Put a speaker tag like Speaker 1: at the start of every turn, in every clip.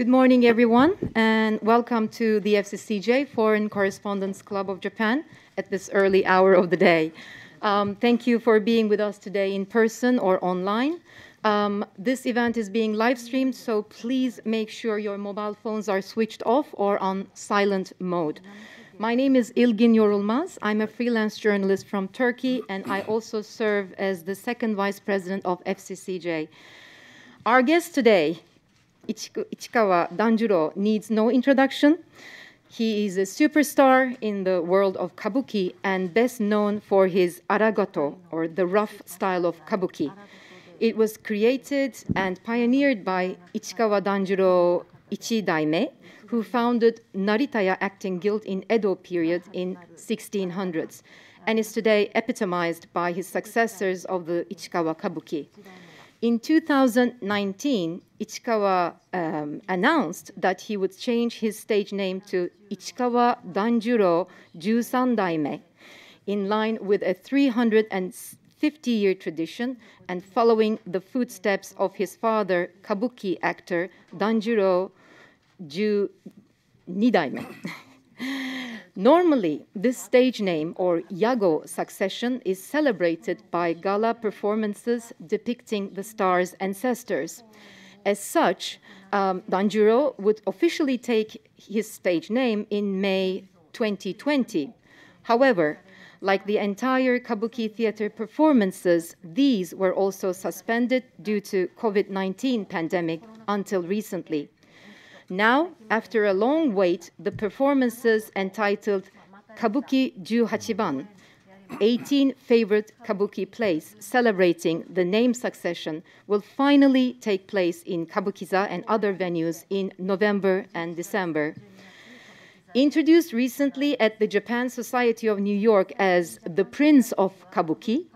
Speaker 1: Good morning, everyone, and welcome to the FCCJ Foreign Correspondents Club of Japan at this early hour of the day. Um, thank you for being with us today in person or online. Um, this event is being live streamed, so please make sure your mobile phones are switched off or on silent mode. My name is Ilgin Yorulmaz. I'm a freelance journalist from Turkey, and I also serve as the second vice president of FCCJ. Our guest today Ichikawa Danjuro needs no introduction. He is a superstar in the world of kabuki and best known for his aragoto, or the rough style of kabuki. It was created and pioneered by Ichikawa Danjuro Ichidaime, who founded Naritaya Acting Guild in Edo period in 1600s, and is today epitomized by his successors of the Ichikawa Kabuki. In 2019, Ichikawa um, announced that he would change his stage name to Ichikawa Danjuro Jusandaime, in line with a 350 year tradition and following the footsteps of his father, kabuki actor Danjuro Ju Nidaime. Normally, this stage name or Yago succession is celebrated by gala performances depicting the star's ancestors. As such, um, Danjuro would officially take his stage name in May 2020. However, like the entire kabuki theater performances, these were also suspended due to COVID-19 pandemic until recently. Now, after a long wait, the performances entitled Kabuki Juhachiban, 18 favorite kabuki plays celebrating the name succession will finally take place in Kabukiza and other venues in November and December. Introduced recently at the Japan Society of New York as the Prince of Kabuki,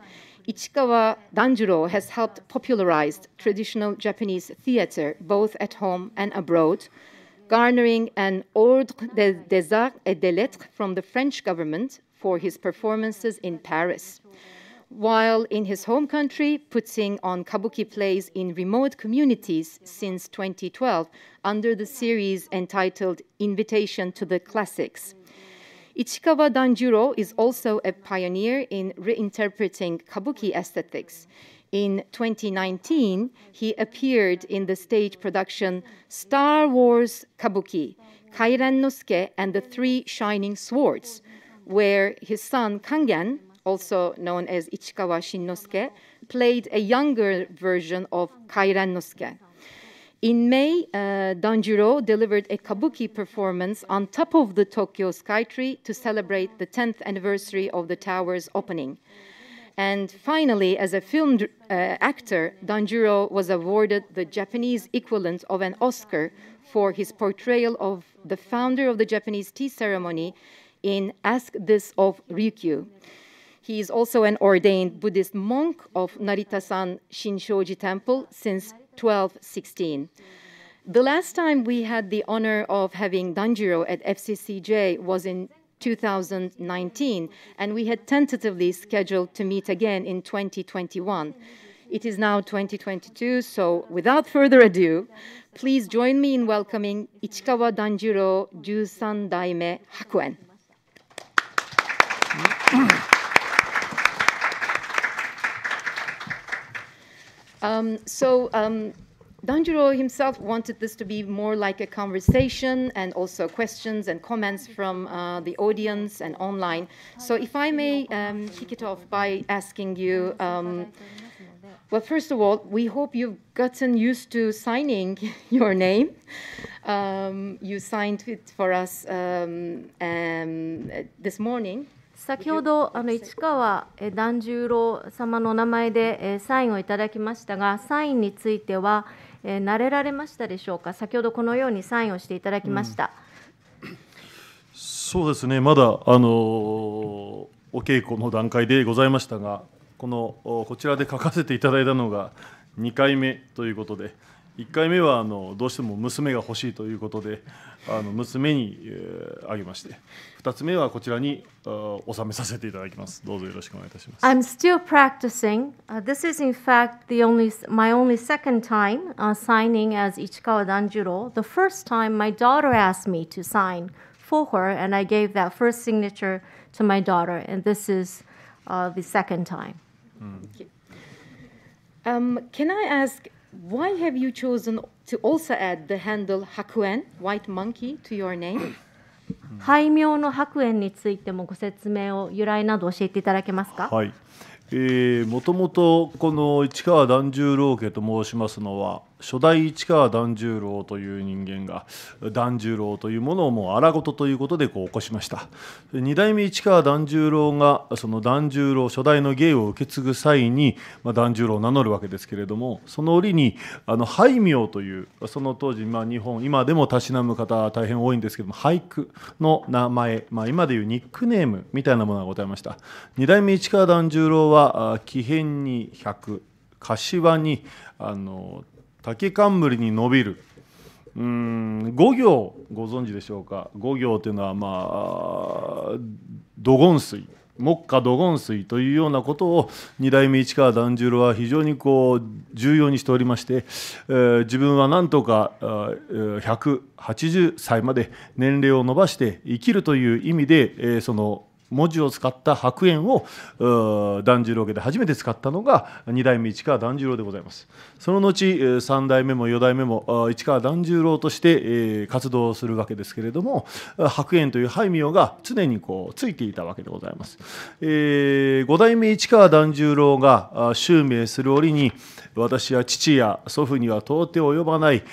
Speaker 1: Ichikawa Danjuro has helped popularize traditional Japanese theater both at home and abroad, garnering an Ordre des Arts et des Lettres from the French government for his performances in Paris. While in his home country, putting on kabuki plays in remote communities since 2012 under the series entitled Invitation to the Classics. Ichikawa Danjuro is also a pioneer in reinterpreting kabuki aesthetics. In 2019, he appeared in the stage production Star Wars Kabuki, Kairan Nosuke and the Three Shining Swords, where his son Kangen, also known as Ichikawa Shinnosuke, played a younger version of Kairan Nosuke. In May, uh, Danjuro delivered a kabuki performance on top of the Tokyo Skytree to celebrate the 10th anniversary of the tower's opening. And finally, as a film uh, actor, Danjuro was awarded the Japanese equivalent of an Oscar for his portrayal of the founder of the Japanese tea ceremony in Ask This of Ryukyu. He is also an ordained Buddhist monk of Narita-san Shinshoji Temple since 1216. The last time we had the honor of having Danjiro at FCCJ was in 2019, and we had tentatively scheduled to meet again in 2021. It is now 2022, so without further ado, please join me in welcoming Ichikawa Danjiro Jusan Daime Hakuen. Um, so um, Danjuro himself wanted this to be more like a conversation and also questions and comments from uh, the audience and online. So if I may um, kick it off by asking you, um, well, first of all, we hope you've gotten used to signing your name. Um, you signed it for us um, um, this morning.
Speaker 2: 先ほどあの市川團十郎様の名前でサインをいただきましたが、サインについては、え慣れられましたでしょうか、先ほどこのようにサインをしていただきました。
Speaker 3: うん、そうですね、まだあのお稽古の段階でございましたが、このこちらで書かせていただいたのが2回目ということで、1回目はあのどうしても娘が欲しいということであの娘に、えー、あげまして2つ目はこちらに収めさせていただきますどうぞよろしくお願いいたします
Speaker 2: I'm still practicing、uh, this is in fact the only my only second time、uh, signing as Ichikawa Danjuro the first time my daughter asked me to sign for her and I gave that first signature to my daughter and this is、uh, the second time、
Speaker 1: うん Um, can I ask why have you chosen to also add the handle Hakuen, white monkey, to your name?
Speaker 2: 廃名の白猿についてもご説明を由来など教えていただけますか。
Speaker 3: はい。えー、もともとこの市川團十郎家と申しますのは初代市川團十郎という人間が團十郎というものをもう荒事ということでこう起こしました。二代目市川團十郎がその團十郎初代の芸を受け継ぐ際に、まあ、團十郎を名乗るわけですけれどもその折にあの俳名というその当時、まあ、日本今でもたしなむ方大変多いんですけども俳句の名前、まあ、今でいうニックネームみたいなものがございました。二代目市川團十郎は木偏に100柏にあの竹冠に伸びる。うん五行ご存知でしょうか？五行というのはまあ土言水。目下土言水というようなことを二代目市川團十郎は非常にこう重要にしておりまして、えー、自分はなんとか180歳まで年齢を伸ばして生きるという意味で、えー、その文字を使った白煙を團十郎家で初めて使ったのが二代目市川團十郎でございます。その後三代目も四代目も市川團十郎として活動するわけですけれども白煙という俳名が常にこうついていたわけでございます、えー、五代目市川團十郎が襲名する折に私は父や祖父には到底及ばない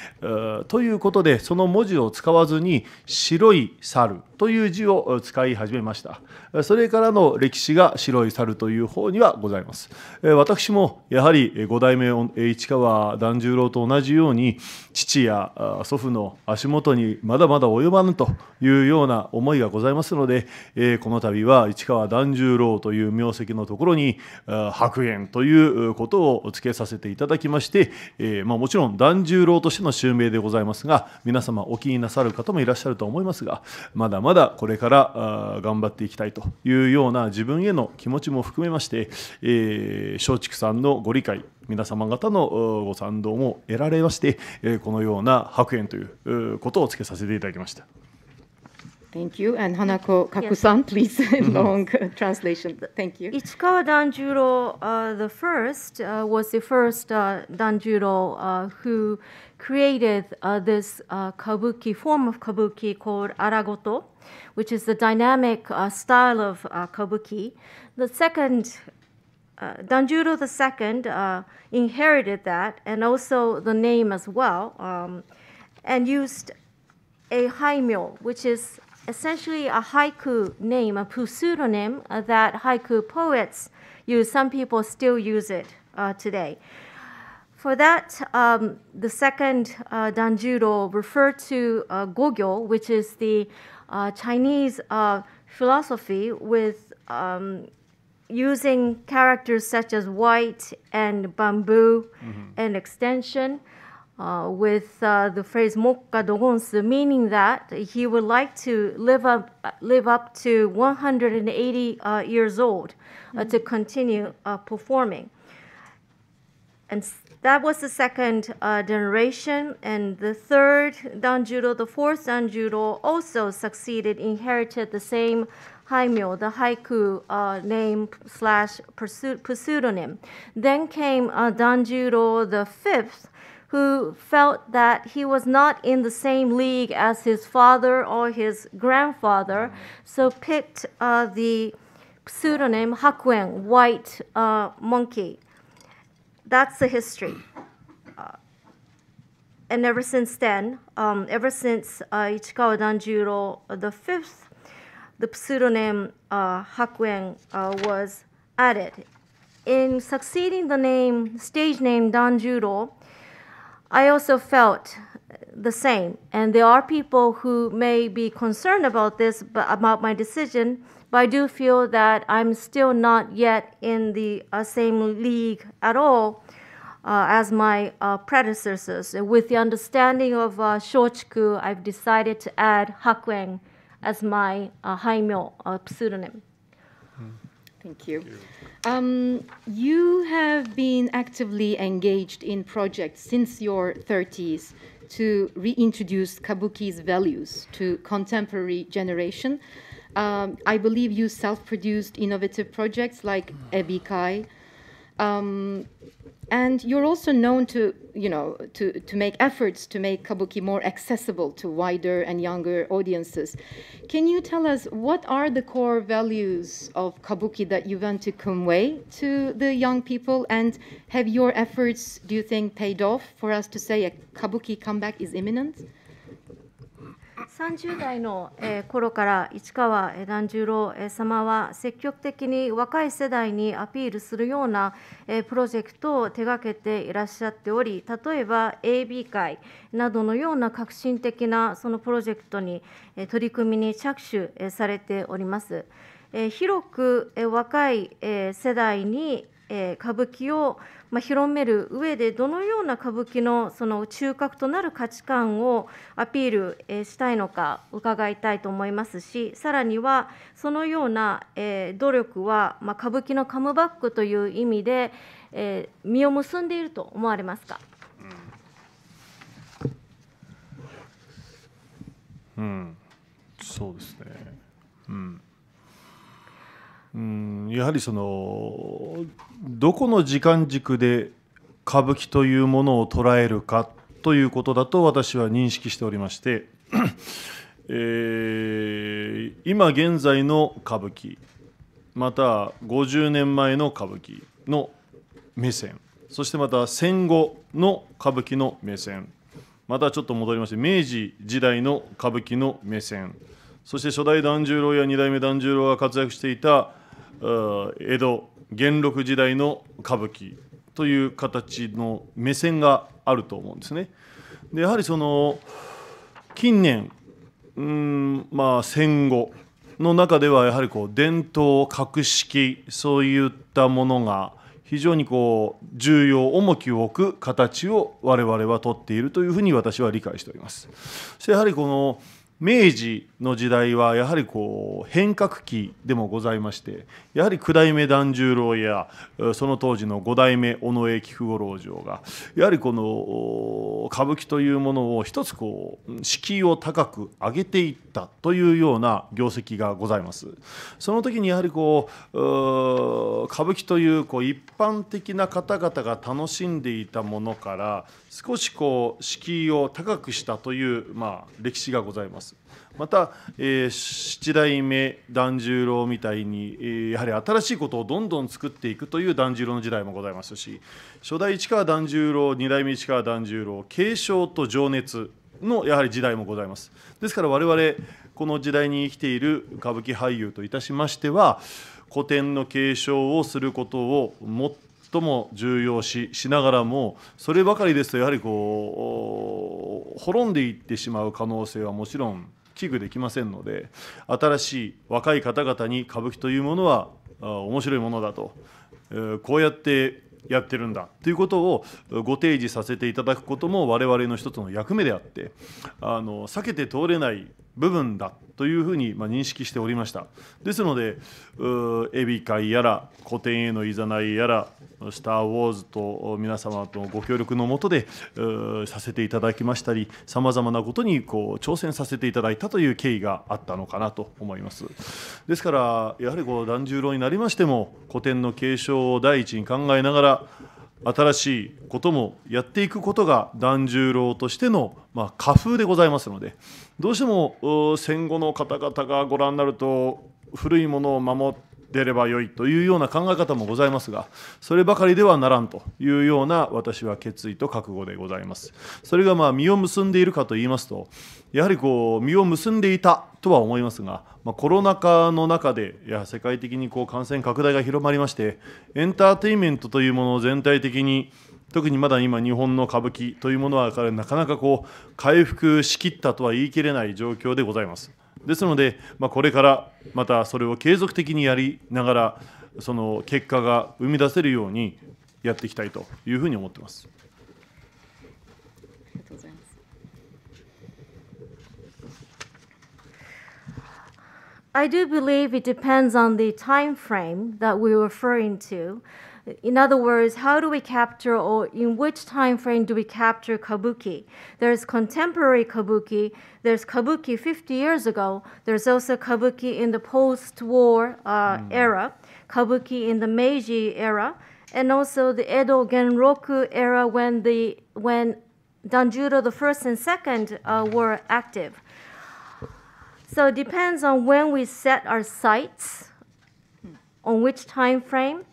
Speaker 3: ということでその文字を使わずに白い猿という字を使い始めました。それからの歴史が白い猿という方にはございます。私もやはり五代目市川團十郎と同じように父や祖父の足元にまだまだ及ばぬというような思いがございますのでこの度は市川團十郎という名跡のところに白煙ということをつけさせていただきまして、え、ま、もちろん團十郎としての襲名でございますが皆様お気になさる方もいらっしゃると思いますがまだまだこれからあ頑張っていきたいというような自分への気持ちも含めまして、えー、松竹さんのご理解皆様方のご賛同も得られまして、えこのような白煙ということをつけさせていただきました。
Speaker 1: Thank you. And Hanako Kaku-san, please, long translation. Thank you.
Speaker 2: Ichikawa Danjuro, uh, the first, uh, was the first uh, Danjuro uh, who created uh, this uh, kabuki, form of kabuki called aragoto, which is the dynamic style of kabuki. The second, Danjuro the second, inherited that and also the name as well, um, and used a haimyo, which is essentially a haiku name, a pseudonym that haiku poets use. Some people still use it uh, today. For that, um, the second uh, danjuro referred to uh, Gogyo, which is the uh, Chinese uh, philosophy with um, using characters such as white and bamboo mm-hmm. and extension uh, with uh, the phrase "mokka dogonsu," meaning that he would like to live up live up to 180 uh, years old mm-hmm. to continue uh, performing. And that was the second uh, generation, and the third danjuro, the fourth danjuro, also succeeded, inherited the same haimyo, the haiku uh, name slash pseudonym. Then came uh, danjuro, the fifth, who felt that he was not in the same league as his father or his grandfather, so picked uh, the pseudonym Hakuen, white uh, monkey. That's the history. Uh, and ever since then, um, ever since uh, Ichikawa Danjuro the fifth, the pseudonym uh, Hakuen uh, was added. In succeeding the name, stage name Danjuro, I also felt the same. And there are people who may be concerned about this, but about my decision. But I do feel that I'm still not yet in the uh, same league at all. uh, as my uh, predecessors. With the understanding of uh, Shochiku, I've decided to add Hakuen as my uh, haimyo uh, pseudonym.
Speaker 1: Thank you. Um, you have been actively engaged in projects since your 30s to reintroduce kabuki's values to contemporary generation. Um, I believe you self-produced innovative projects like Ebikai. Um, and you're also known to, you know, to, to make efforts to make kabuki more accessible to wider and younger audiences. Can you tell us what are the core values of kabuki that you want to convey to the young people? And have your efforts, do you think, paid off for us to say a kabuki comeback is imminent?
Speaker 2: 30代のえ頃から市川團十郎様は積極的に若い世代にアピールするようなプロジェクトを手掛けていらっしゃっており例えば AB 会などのような革新的なそのプロジェクトに取り組みに着手されております。広く若い世代に歌舞伎をまあ広める上でどのような歌舞伎のその中核となる価値観をアピールしたいのか伺いたいと思いますしさらにはそのような努力はまあ歌舞伎のカムバックという意味で実を結んでいると思われますか？
Speaker 3: うん、そうですね。うん。うん、やはりそのどこの時間軸で歌舞伎というものを捉えるかということだと私は認識しておりまして、えー今現在の歌舞伎また50年前の歌舞伎の目線そしてまた戦後の歌舞伎の目線またちょっと戻りまして明治時代の歌舞伎の目線そして初代團十郎や二代目團十郎が活躍していた江戸元禄時代の歌舞伎という形の目線があると思うんですね。でやはりその近年うんまあ戦後の中ではやはりこう伝統格式そういったものが非常にこう重要重きを置く形を我々はとっているというふうに私は理解しております。やはりこの明治の時代はやはりこう変革期でもございましてやはり九代目團十郎やその当時の五代目尾上菊五郎城がやはりこの歌舞伎というものを一つこう敷居を高く上げていったというような業績がございます。その時にやはりこうう歌舞伎というこう一般的な方々が楽しんでいたものから少しこう敷居を高くしたという、まあ、歴史がございます。また、えー七代目團十郎みたいに、えーやはり新しいことをどんどん作っていくという團十郎の時代もございますし初代市川團十郎二代目市川團十郎継承と情熱のやはり時代もございます。ですから我々この時代に生きている歌舞伎俳優といたしましては古典の継承をすることを最も重要視しながらもそればかりですとやはりこう滅んでいってしまう可能性はもちろん危惧できませんので新しい若い方々に歌舞伎というものは面白いものだと、こうやってやってるんだということをご提示させていただくことも我々の一つの役目であってあの避けて通れない部分だというふうにま認識しておりました。ですのでうーエビ会やら古典へのいざないやら「スター・ウォーズ」と皆様とご協力のもとでさせていただきましたりさまざまなことにこう挑戦させていただいたという経緯があったのかなと思います。ですからやはりこう團十郎になりましても古典の継承を第一に考えながら新しいこともやっていくことが團十郎としての、まあ、家風でございますのでどうしても戦後の方々がご覧になると古いものを守ってればよいというような考え方もございますがそればかりではならんというような私は決意と覚悟でございます。それがまあ実を結んでいるかと言いますとやはりこう実を結んでいたとは思いますが、まあ、コロナ禍の中でいや世界的にこう感染拡大が広まりましてエンターテインメントというものを全体的に特にまだ今日本の歌舞伎というものはなかなかこう回復しきったとは言い切れない状況でございます。ですので、まあ、これからまたそれを継続的にやりながらその結果が生み出せるようにやっていきたいというふうに思ってます。
Speaker 1: ありがとうございます。
Speaker 2: I do believe it depends on the time frame that we're referring to. In other words, how do we capture or in which time frame do we capture kabuki? There's contemporary kabuki, there's kabuki 50 years ago, there's also kabuki in the post-war uh, mm. era, kabuki in the Meiji era, and also the Edo Genroku era when the when Danjuro the first and second uh, were active. So it depends on when we set our sights, on which time frame.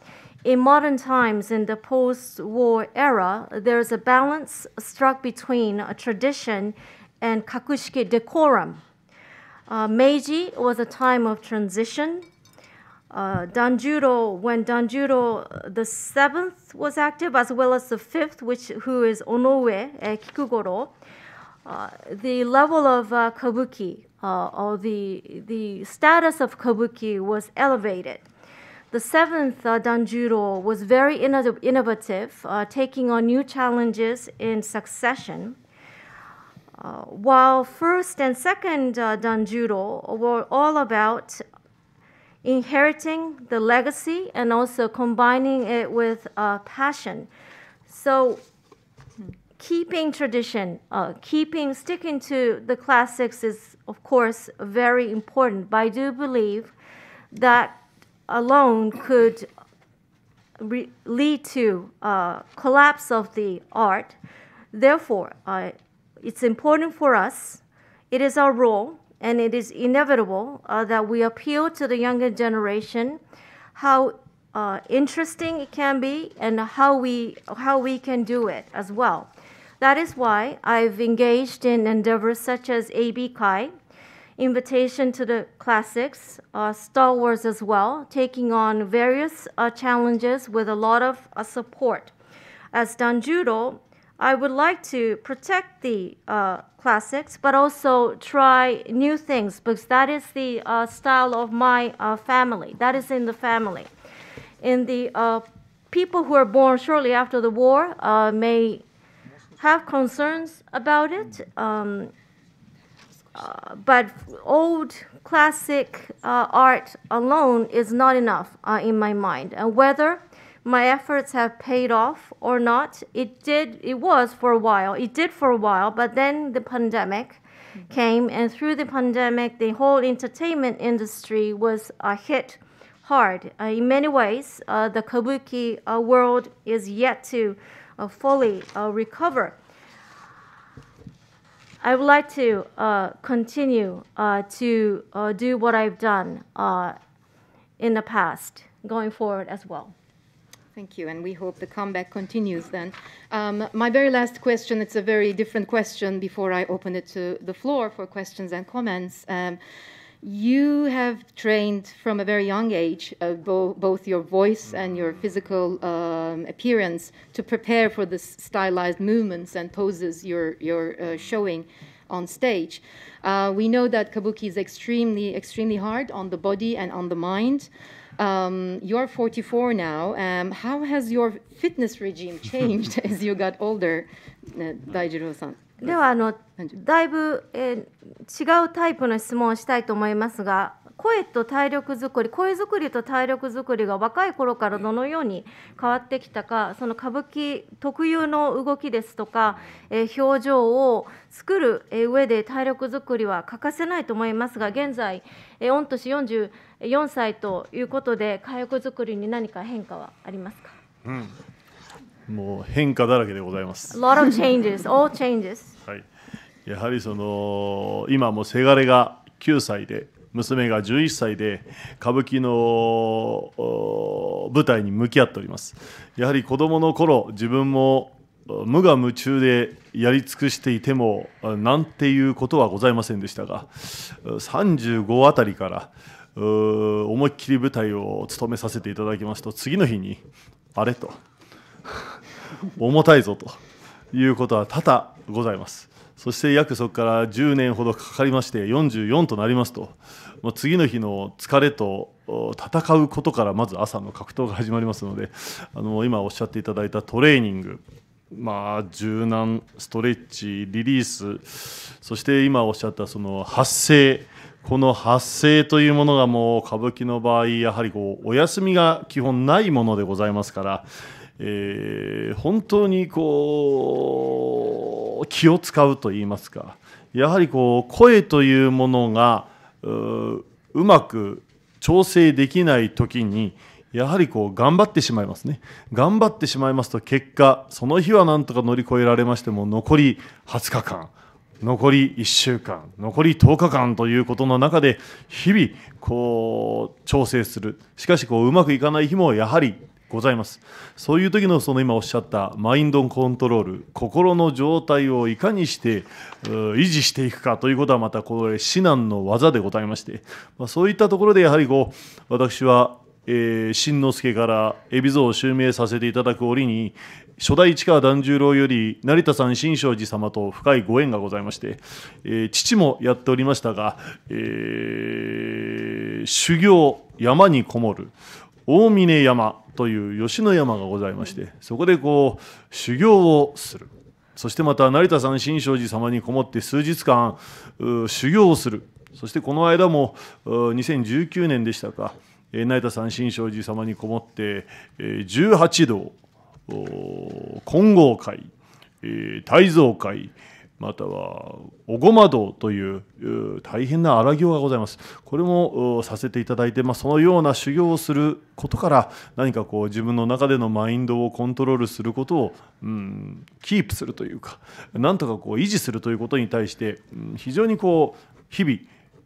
Speaker 2: In modern times, in the post-war era, there's a balance struck between a tradition and kakushiki decorum. Uh, Meiji was a time of transition. Uh, Danjuro, when Danjuro the seventh was active, as well as the fifth, which who is Onoue uh, Kikugoro, uh, the level of uh, kabuki uh, or the, the status of kabuki was elevated. The seventh uh, Danjuro was very innovative, uh, taking on new challenges in succession. Uh, while first and second uh, Danjuro were all about inheriting the legacy and also combining it with uh, passion. So keeping tradition, uh, keeping sticking to the classics is of course very important. But I do believe that alone could re- lead to uh, collapse of the art. Therefore, uh, it's important for us. It is our role, and it is inevitable uh, that we appeal to the younger generation how uh, interesting it can be and how we how we can do it as well. That is why I've engaged in endeavors such as AB Kai, Invitation to the Classics, uh, Star Wars as well, taking on various uh, challenges with a lot of uh, support. As Danjuro, I would like to protect the uh, classics, but also try new things because that is the uh, style of my uh, family. That is in the family. In the people who are born shortly after the war may have concerns about it. Um, uh, but old classic uh, art alone is not enough uh, in my mind. And whether my efforts have paid off or not, it did. It was for a while. It did for a while, but then the pandemic mm-hmm. came, and through the pandemic, the whole entertainment industry was uh, hit hard. Uh, in many ways, uh, the kabuki world is yet to uh, fully uh, recover. I would like to uh, continue to do what I've done in the past, going forward as well.
Speaker 1: Thank you, and we hope the comeback continues then. Um, my very last question, it's a very different question before I open it to the floor for questions and comments. Um, you have trained from a very young age uh, bo- both your voice and your physical um, appearance to prepare for the stylized movements and poses you're, you're uh, showing on stage. Uh, we know that kabuki is extremely, extremely hard on the body and on the mind. Um, you're 44 now. Um, how has your fitness regime changed as you got older, uh, Daijiro-san?
Speaker 2: ではあのだいぶ、えー、違うタイプの質問をしたいと思いますが声と体力づくり声作りと体力づくりが若い頃からどのように変わってきたかその歌舞伎特有の動きですとか、えー、表情を作る上で体力づくりは欠かせないと思いますが現在、えー、御年44歳ということで体力づくりに何か変化はありますか、うん
Speaker 3: もう変化だらけでございます。
Speaker 2: A lot of changes, all changes.
Speaker 3: はい。やはりその今もせがれが9歳で娘が11歳で歌舞伎の舞台に向き合っております。やはり子供の頃自分も無我夢中でやり尽くしていてもなんていうことはございませんでしたが35あたりから思いっきり舞台を務めさせていただきますと次の日にあれと 重たいぞということは多々ございます。そして約そこから10年ほどかかりまして44となりますともう次の日の疲れと戦うことからまず朝の格闘が始まりますのであの今おっしゃっていただいたトレーニングまあ、柔軟ストレッチリリースそして今おっしゃったその発声この発声というものがもう歌舞伎の場合やはりこうお休みが基本ないものでございますから、えー、本当にこう気を使うといいますかやはりこう声というものがうまく調整できない時にやはりこう頑張ってしまいますね。頑張ってしまいますと結果その日はなんとか乗り越えられましても残り20日間残り1週間残り10日間ということの中で日々こう調整する。しかしこううまくいかない日もやはりございます。そういう時のその今おっしゃったマインドコントロール心の状態をいかにして維持していくかということはまたこれ至難の技でございまして、まあ、そういったところでやはりこう私はえー、新之助から海老蔵を襲名させていただく折に初代市川團十郎より成田山新勝寺様と深いご縁がございまして、えー、父もやっておりましたが、えー、修行山にこもる大峰山という吉野山がございましてそこでこう修行をする。そしてまた成田山新勝寺様にこもって数日間修行をする。そしてこの間も2019年でしたか成田山新勝寺様にこもって18度金剛会大蔵会または小駒道という大変な荒行がございます。これもさせていただいて、まあ、そのような修行をすることから何かこう自分の中でのマインドをコントロールすることを、うん、キープするというかなんとかこう維持するということに対して、うん、非常にこう日々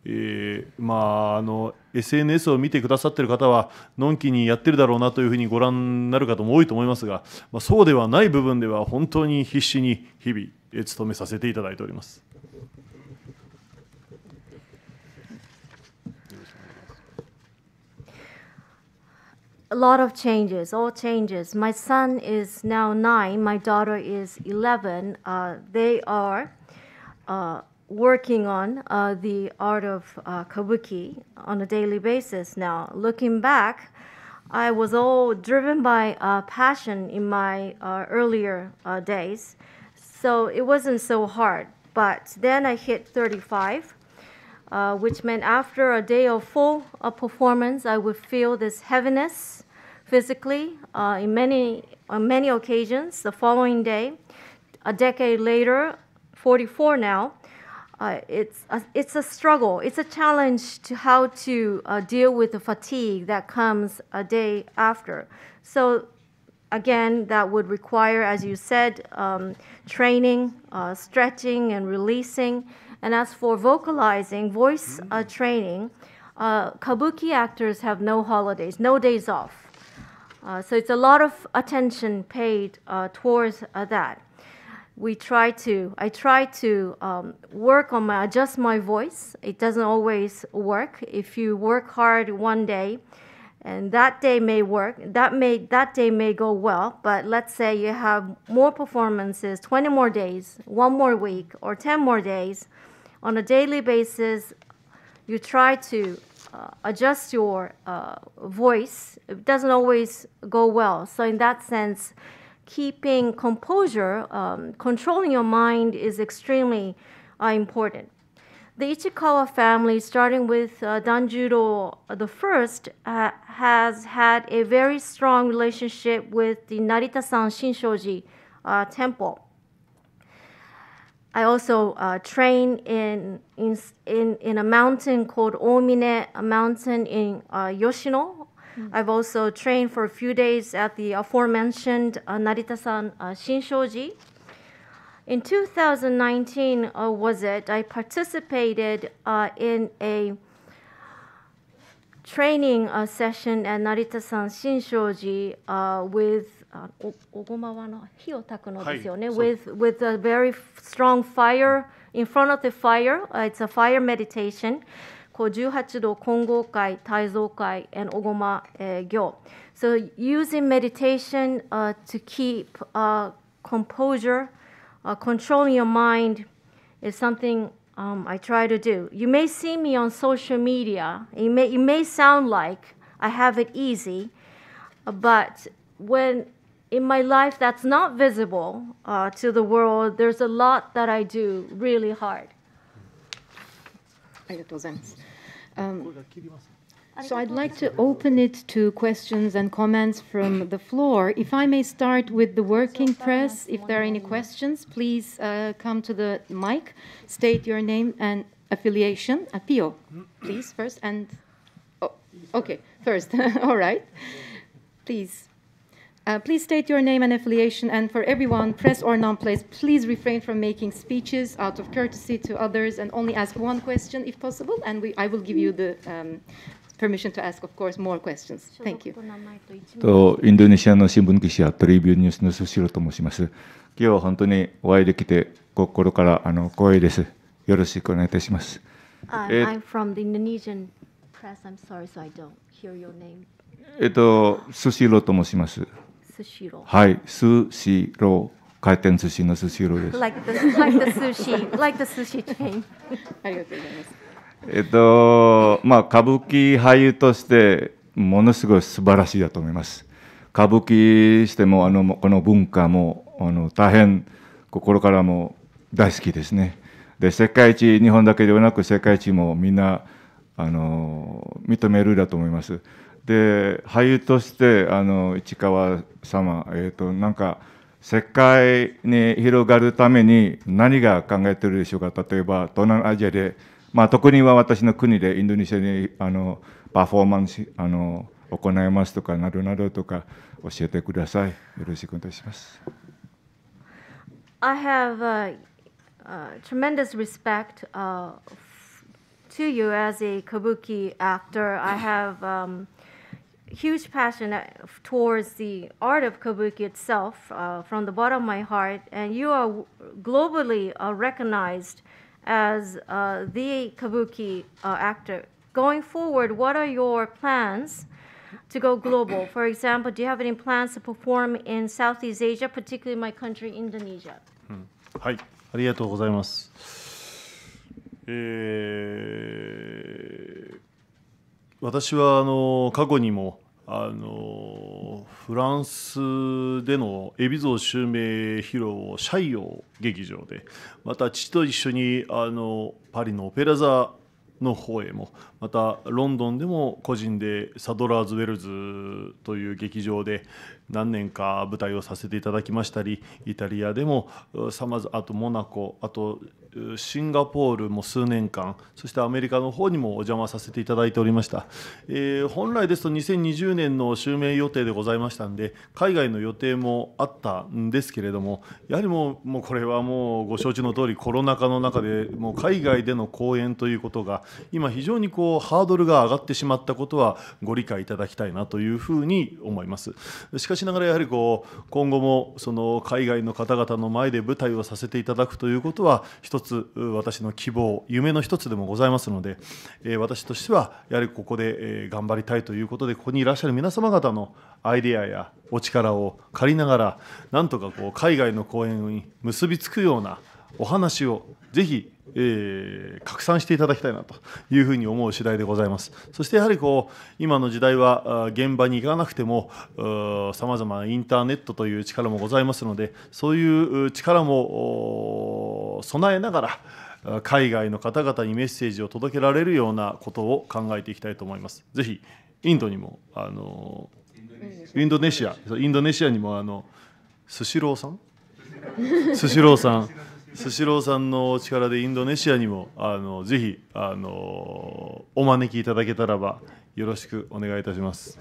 Speaker 3: えー、まああの SNS を見てくださっている方はのんきにやってるだろうなというふうにご覧になる方も多いと思いますが、まあ、そうではない部分では本当に必死に日々努めさせていただいております。
Speaker 2: a lot of changes, all changes. My son is now nine, my daughter is 11. Uh, they are uh, working on uh, the art of uh, kabuki on a daily basis now. Looking back, I was all driven by uh, passion in my uh, earlier uh, days, so it wasn't so hard. But then I hit 35, uh, which meant after a day of full performance, I would feel this heaviness physically in many on many occasions. The following day, a decade later, 44 now, uh, it's a, it's a struggle. It's a challenge to how to uh, deal with the fatigue that comes a day after. So again, that would require, as you said, um, training, uh, stretching, and releasing. And as for vocalizing, voice uh, training, uh, kabuki actors have no holidays, no days off. Uh, so it's a lot of attention paid towards that we try to i try to um, work on my adjust my voice it doesn't always work if you work hard one day and that day may work that may that day may go well but let's say you have more performances 20 more days one more week or 10 more days on a daily basis you try to uh, adjust your uh, voice it doesn't always go well so in that sense keeping composure, um, controlling your mind is extremely uh, important. The Ichikawa family, starting with uh, Danjuro the first, uh, has had a very strong relationship with the Narita-san Shinshoji uh, temple. I also uh, train in, in, in, in a mountain called Omine, a mountain in uh, Yoshino, Mm. I've also trained for a few days at the aforementioned uh, Narita-san uh, Shinshoji. In 2019, uh, was it, I participated uh, in a training uh, session at Narita-san Shinshoji uh, with uh, with with a very strong fire in front of the fire. Uh, it's a fire meditation. こう18度混合会、体造会、and おごま、uh, 行。So using meditation uh, to keep uh, composure, uh, controlling your mind, is something um, I try to do. You may see me on social media. It may, it may sound like I have it easy, but when in my life that's not visible uh, to the world, there's a lot that I do really hard.
Speaker 1: ありがとうございます。Um, so I'd like to open it to questions and comments from the floor. If I may start with the working press, if there are any questions, please uh, come to the mic, state your name and affiliation. Apio, please first and oh, okay, first. All right, please. Uh, please state your name and affiliation, and for everyone, press or non-press, please refrain from making speeches out of courtesy to others, and only ask one question if possible. And we, I will give you the um, permission to ask, of course, more questions. Thank you.
Speaker 4: とインドネシアの新聞記者トリビューニュースのスシロと申します。今日は本当にお会いできて心からあの光栄です。よろしくお願いいたします。
Speaker 2: Uh,
Speaker 4: Eh.
Speaker 2: I'm from the Indonesian press. I'm sorry, so I don't hear your name.
Speaker 4: えっとスシローと申します。
Speaker 2: Sushiro.
Speaker 4: はい、スシロー回転寿司のスシローです。
Speaker 2: Like the, like the sushi, like the sushi chain.
Speaker 1: ありがとうございます。
Speaker 4: えっとまあ歌舞伎俳優としてものすごい素晴らしいだと思います。歌舞伎してもあのこの文化もあの大変心からも大好きですね。で世界一日本だけではなく世界一もみんなあの認めるだと思います。で俳優としてあの市川様えっ、となんか世界に広がるために何が考えてるでしょうか例えば東南アジアで、まあ、特には私の国でインドネシアにあのパフォーマンスあの行いますとかなどなどとか教えてくださいよろしくお願いします
Speaker 2: I have uh, uh, tremendous respect uh, f- to you as a kabuki actor. I have um, huge passion towards the art of kabuki itself uh, from the bottom of my heart, and you are globally uh, recognized as uh, the kabuki uh, actor. Going forward, what are your plans? to go global? For example, do you have any plans to perform in Southeast Asia, particularly my country, Indonesia?
Speaker 3: はい、ありがとうございます。えー私はあの過去にも あのフランスでの海老蔵襲名披露をシャイオ劇場でまた父と一緒にあのパリのオペラ座の方へもまたロンドンでも個人でサドラーズ・ウェルズという劇場で何年か舞台をさせていただきましたりイタリアでもさまざあとモナコあとシンガポールも数年間そしてアメリカの方にもお邪魔させていただいておりました、えー本来ですと2020年の襲名予定でございましたんで海外の予定もあったんですけれどもやはりもうもうこれはもうご承知の通りコロナ禍の中でもう海外での公演ということが今非常にこうハードルが上がってしまったことはご理解いただきたいなというふうに思います。しかししながらやはりこう今後もその海外の方々の前で舞台をさせていただくということは一つ私の希望夢の一つでもございますので、え私としてはやはりここで、え頑張りたいということでここにいらっしゃる皆様方のアイデアやお力を借りながらなんとかこう海外の公演に結びつくようなお話をぜひ、えー拡散していただきたいなというふうに思う次第でございます。そしてやはりこう今の時代は現場に行かなくてもさまざまなインターネットという力もございますのでそういう力も備えながら海外の方々にメッセージを届けられるようなことを考えていきたいと思います。ぜひインドにもあのインドネシアインドネシアにもあのスシローさん？スシローさん、スシローさんのお力でインドネシアにもあのぜひあのお招きいただけたらばよろしくお願いいたします。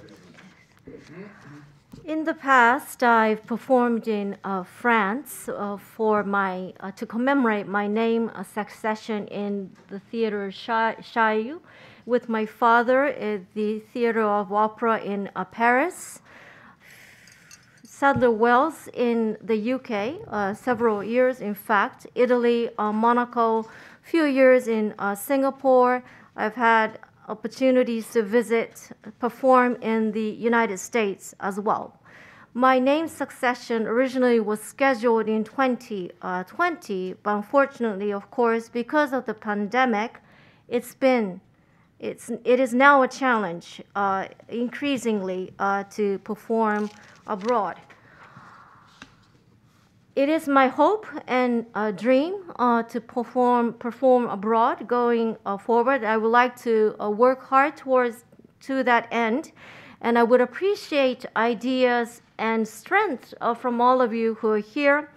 Speaker 2: In the past, I've performed in uh, France uh, for my uh, to commemorate my name uh, succession in the theater Chaillou with my father at the Theater of Opera in uh, Paris. Sadler Wells in the UK, uh, several years, in fact, Italy, uh, Monaco, few years in uh, Singapore. I've had opportunities to visit, perform in the United States as well. My name succession originally was scheduled in 2020, uh, 20, but unfortunately, of course, because of the pandemic, it's been it's it is now a challenge uh, increasingly uh, to perform abroad. It is my hope and uh, dream uh, to perform perform abroad going uh, forward. I would like to uh, work hard towards to that end, and I would appreciate ideas and strength uh, from all of you who are here.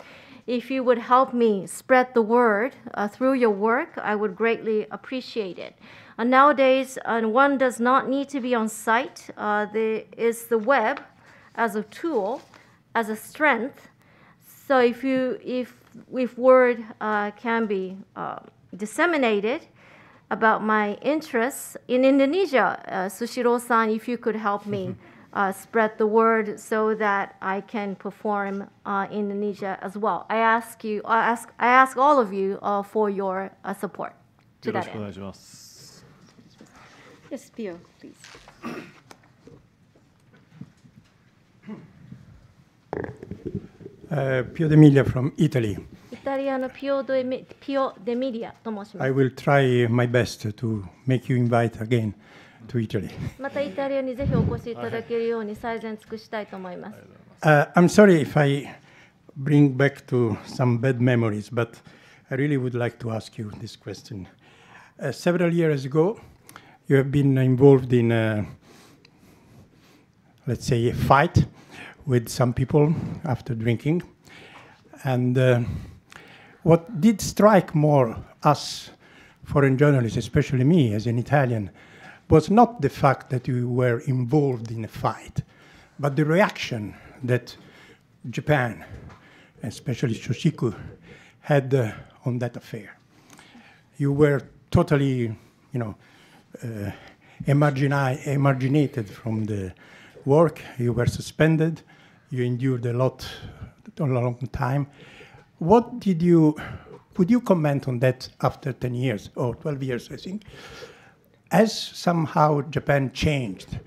Speaker 2: If you would help me spread the word uh, through your work, I would greatly appreciate it. Nowadays, one does not need to be on site. There is the web as a tool, as a strength. So if you if if word uh, can be uh, disseminated about my interests in Indonesia, uh, Sushiro-san, if you could help me mm-hmm. uh, spread the word so that I can perform uh, Indonesia as well. I ask you, I ask, I ask all of you uh, for your support to that end.
Speaker 1: Yes, Pio, please.
Speaker 5: Uh, Pio De Miglia from Italy.
Speaker 2: イタリアのピオデミピオデミリアと申しま
Speaker 5: I
Speaker 2: す。
Speaker 5: will try my best to make you invite again to Italy.
Speaker 2: またイタリアにぜひお越しいただけるように最善尽くしたいと思います。
Speaker 5: Uh, I'm sorry if I bring back to some bad memories, but I really would like to ask you this question. Uh, several years ago, you have been involved in, a, let's say, a fight with some people after drinking. And uh, what did strike more us foreign journalists, especially me as an Italian, was not the fact that you were involved in a fight, but the reaction that Japan, especially Shoshiku, had uh, on that affair. You were totally, you know, uh, emarginated from the work. You were suspended. You endured a lot, a long time. What did you? Could you comment on that after 10 years or 12 years, I think? Has somehow Japan changed?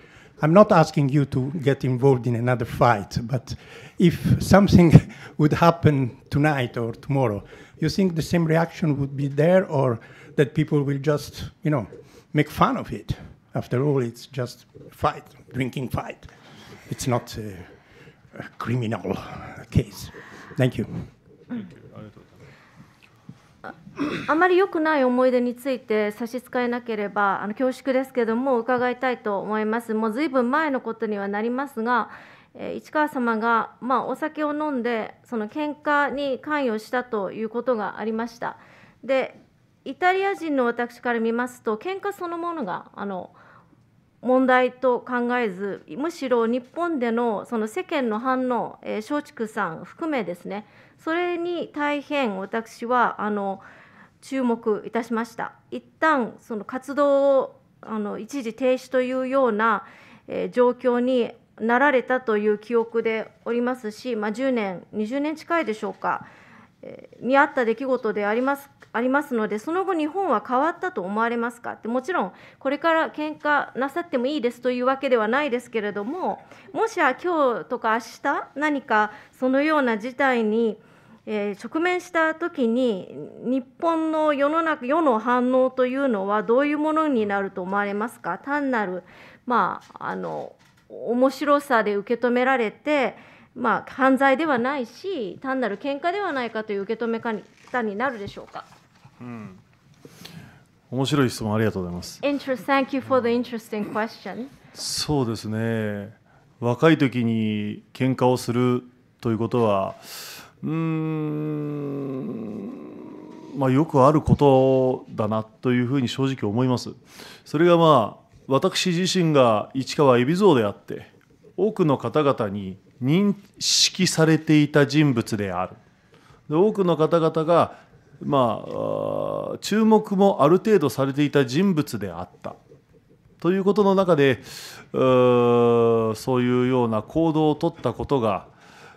Speaker 5: I'm not asking you to get involved in another fight, but if something would happen tonight or tomorrow, you think the same reaction would be there, or that people will just, you know, make fun of it? After all, it's just fight, drinking fight. It's not a criminal case. Thank you.
Speaker 2: あまり良くない思い出について差し支えなければあの恐縮ですけども伺いたいと思います。もうずいぶん前のことにはなりますが、え市川様が、まあ、お酒を飲んでその喧嘩に関与したということがありました。でイタリア人の私から見ますと喧嘩そのものがあの問題と考えずむしろ日本でのその世間の反応、え松竹さん含めですね。それに大変私はあの注目いたしました。一旦その活動をあの一時停止というような、え状況になられたという記憶でおりますし、まあ、10年20年近いでしょうか、にあった出来事でありますありますので、その後、日本は変わったと思われますか？って、もちろん、これから喧嘩なさってもいいですというわけではないですけれども、もしや今日とか明日何かそのような事態に、えー直面したときに、日本の世の中、世の反応というのは、どういうものになると思われますか、単なる、まあ、あの面白さで受け止められて、まあ、犯罪ではないし、単なる喧嘩ではないかという受け止め方になるでしょうか。
Speaker 3: 面白い質問ありがとうございます。
Speaker 2: Thank you for the interesting question.
Speaker 3: そうですね若い時に喧嘩をするということはうーんまあよくあることだなというふうに正直思いますそれがまあ私自身が市川海老蔵であって多くの方々に認識されていた人物であるで多くの方々がまあ注目もある程度されていた人物であったということの中でうそういうような行動を取ったことが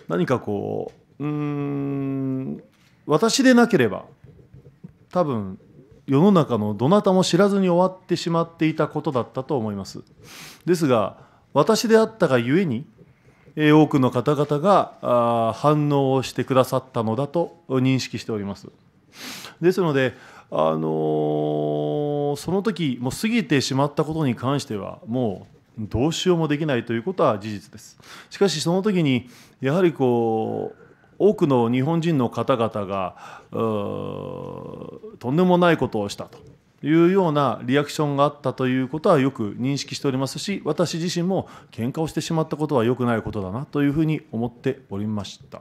Speaker 3: 何かこううん私でなければ多分世の中のどなたも知らずに終わってしまっていたことだったと思います。ですが私であったがゆえに、え多くの方々があ反応をしてくださったのだと認識しております。ですので、あのーその時もう過ぎてしまったことに関してはもうどうしようもできないということは事実です。しかしその時にやはりこう多くの日本人の方々がとんでもないことをしたというようなリアクションがあったということはよく認識しておりますし私自身も喧嘩をしてしまったことは良くないことだなというふうに思っておりました。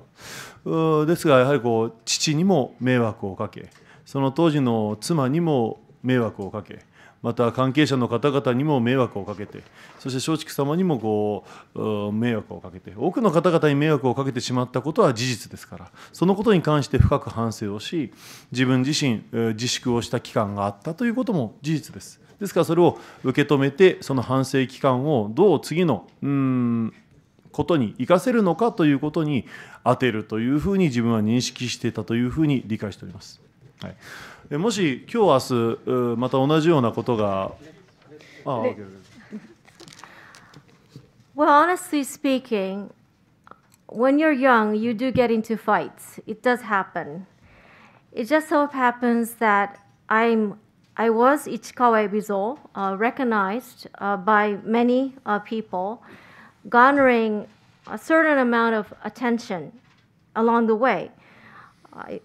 Speaker 3: ですがやはりこう父にも迷惑をかけその当時の妻にも迷惑をかけまた関係者の方々にも迷惑をかけてそして松竹様にもこう迷惑をかけて多くの方々に迷惑をかけてしまったことは事実ですからそのことに関して深く反省をし自分自身自粛をした期間があったということも事実ですですからそれを受け止めてその反省期間をどう次のうんことに生かせるのかということに当てるというふうに自分は認識していたというふうに理解しております。はい、もし今日明日うーまた同じようなことがあ、
Speaker 1: で
Speaker 3: OK OK
Speaker 2: Well, honestly speaking, when you're young, you do get into fights. It does happen. It just so happens that I'm I was Ichikawa Ebizo, uh, recognized uh, by many uh, people, garnering a certain amount of attention along the way, uh,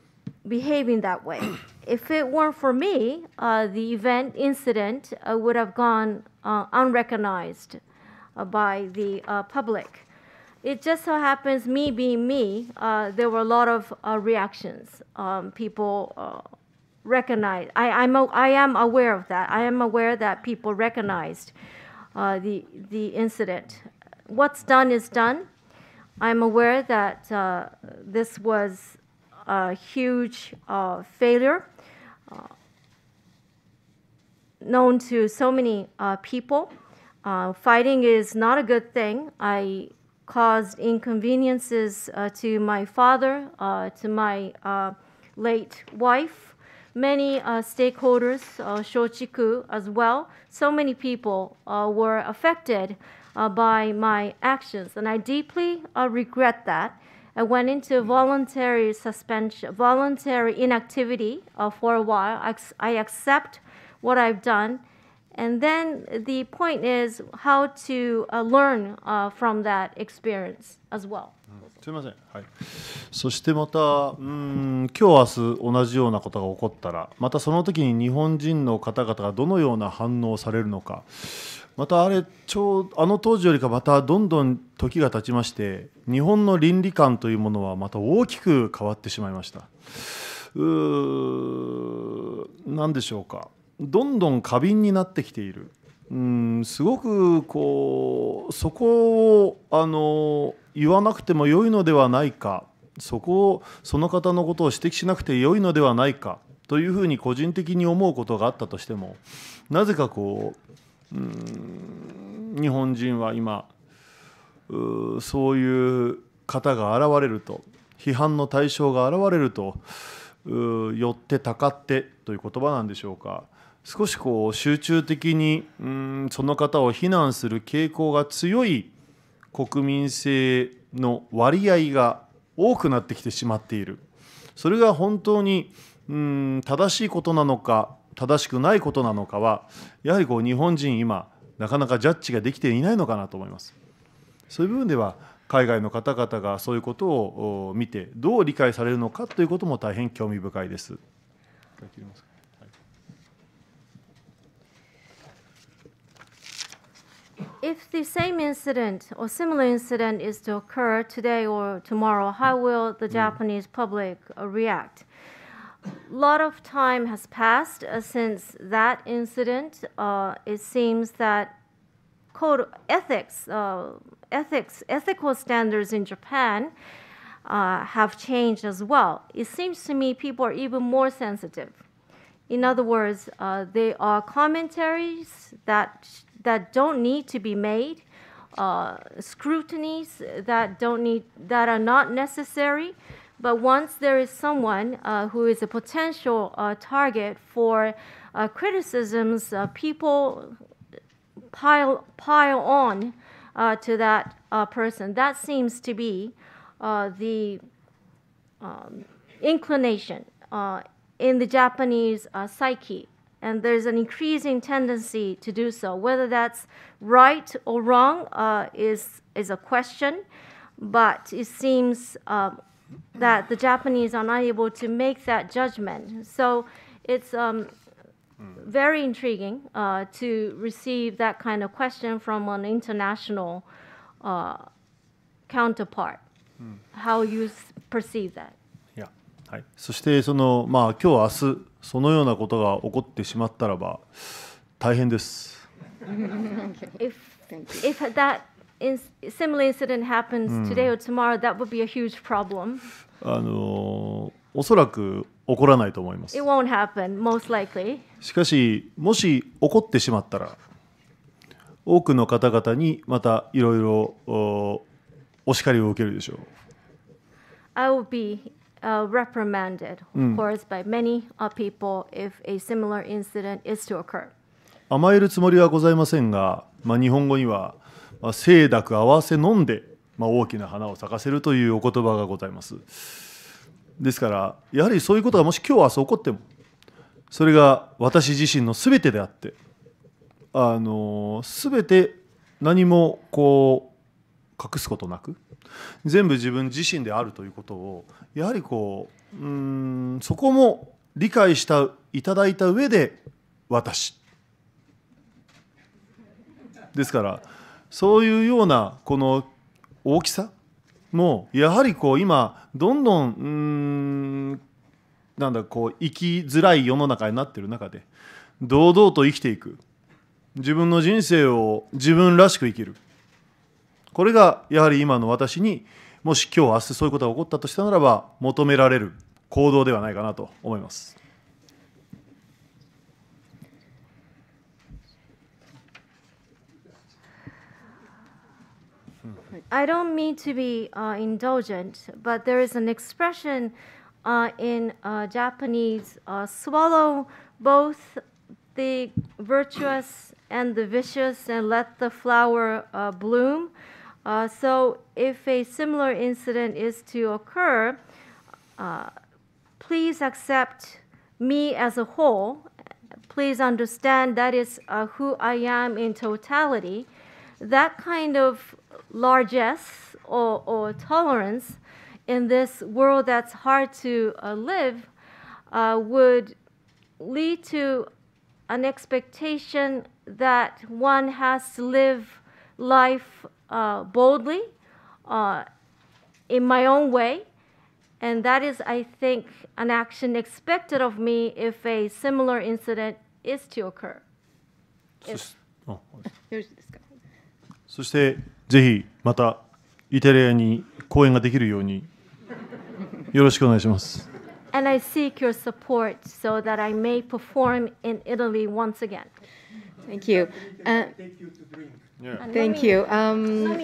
Speaker 2: behaving that way. if it weren't for me, uh, the event incident uh, would have gone uh, unrecognized uh, by the uh, public. It just so happens, me being me, uh, there were a lot of reactions. Um, people uh, recognize. I, I'm a, I am aware of that. I am aware that people recognized the the incident. What's done is done. I'm aware that this was a huge uh, known to so many uh, people. Uh, fighting is not a good thing. I caused inconveniences uh, to my father, uh, to my late wife, many stakeholders, Shochiku as well. So many people were affected by my actions, and I deeply regret that. I went into voluntary suspension, voluntary inactivity uh, for a while. I, ac- I accept what I've done. And then the point is how to uh, learn uh, from that experience as well.
Speaker 3: すみません、はい、そしてまたうーん今日明日同じようなことが起こったらまたその時に日本人の方々がどのような反応をされるのか またあれちょうあの当時よりかまたどんどん時が経ちまして日本の倫理観というものはまた大きく変わってしまいました。うー何でしょうか。どんどん過敏になってきている。うんすごくこうそこをあの言わなくても良いのではないか。そこをその方のことを指摘しなくて良いのではないか。というふうに個人的に思うことがあったとしてもなぜかこううん。日本人は今うそういう方が現れると批判の対象が現れると寄ってたかってという言葉なんでしょうか。少しこう集中的にうんその方を非難する傾向が強い国民性の割合が多くなってきてしまっている。それが本当にうん正しいことなのか正しくないことなのかは、やはりこう日本人、今、なかなかジャッジができていないのかなと思います。そういう部分では、海外の方々がそういうことを見て、どう理解されるのかということも大変興味深いです。
Speaker 2: If、A lot of time has passed uh, since that incident. Uh, it seems that code ethics, uh, ethics, ethical standards in Japan uh, have changed as well. It seems to me people are even more sensitive. In other words, uh, they are commentaries that that don't need to be made, scrutinies that don't need that are not necessary. But once there is someone uh, who is a potential uh, target for uh, criticisms, uh, people pile pile on uh, to that uh, person. That seems to be the um, inclination in the Japanese psyche. And there's an increasing tendency to do so. Whether that's right or wrong is, is a question, but it seems um, that the Japanese are not able to make that judgment. So it's um, very intriguing uh, to receive that kind of question from an international uh, counterpart. How you perceive that.
Speaker 3: いやはい、そしてその、まあ、今日明日そのようなことが起こってしまったらば大変です。
Speaker 2: If if that in, similar incident happens today or tomorrow, that would be a huge problem.
Speaker 3: あのおそらく起こらないと思います
Speaker 2: It。won't happen, most likely.
Speaker 3: しかしもし起こってしまったら多くの方々にまたいろいろおお叱りを受けるでしょう。
Speaker 2: I will be uh, reprimanded, of course, by many uh, people if a similar incident is to occur.
Speaker 3: 甘えるつもりはございませんが、まあ、日本語には「まあ、清濁合わせ飲んで、まあ、大きな花を咲かせる」というお言葉がございます。ですからやはりそういうことがもし今日明日起こってもそれが私自身の全てであってあの全て何もこう隠すことなく全部自分自身であるということをやはりこううんそこも理解したいただいた上で私ですからそういうようなこの大きさもやはりこう今どんどんうんなんだこう生きづらい世の中になってる中で堂々と生きていく自分の人生を自分らしく生きるこれがやはり今の私にもし今日明日そういうことが起こったとしたならば求められる行動ではないかなと思います。
Speaker 2: I don't mean to be uh, indulgent, but there is an expression uh, in uh, Japanese uh, swallow both the virtuous and the vicious and let the flower uh, bloom. Uh, so, if a similar incident is to occur, please accept me as a whole. Please understand that is who I am in totality. That kind of largesse or, or tolerance in this world that's hard to uh, live uh, would lead to an expectation that one has to live life uh, boldly uh, in my own way. And that is, I think, an action expected of me if a similar incident is to occur.
Speaker 3: そしあ
Speaker 1: よろしいですか
Speaker 3: そして ぜひまたイタリアに公演ができるようによろしくお願いします。
Speaker 2: And I seek your support so that I may perform in Italy once again.
Speaker 1: Thank you. Uh, Thank you. Um, uh,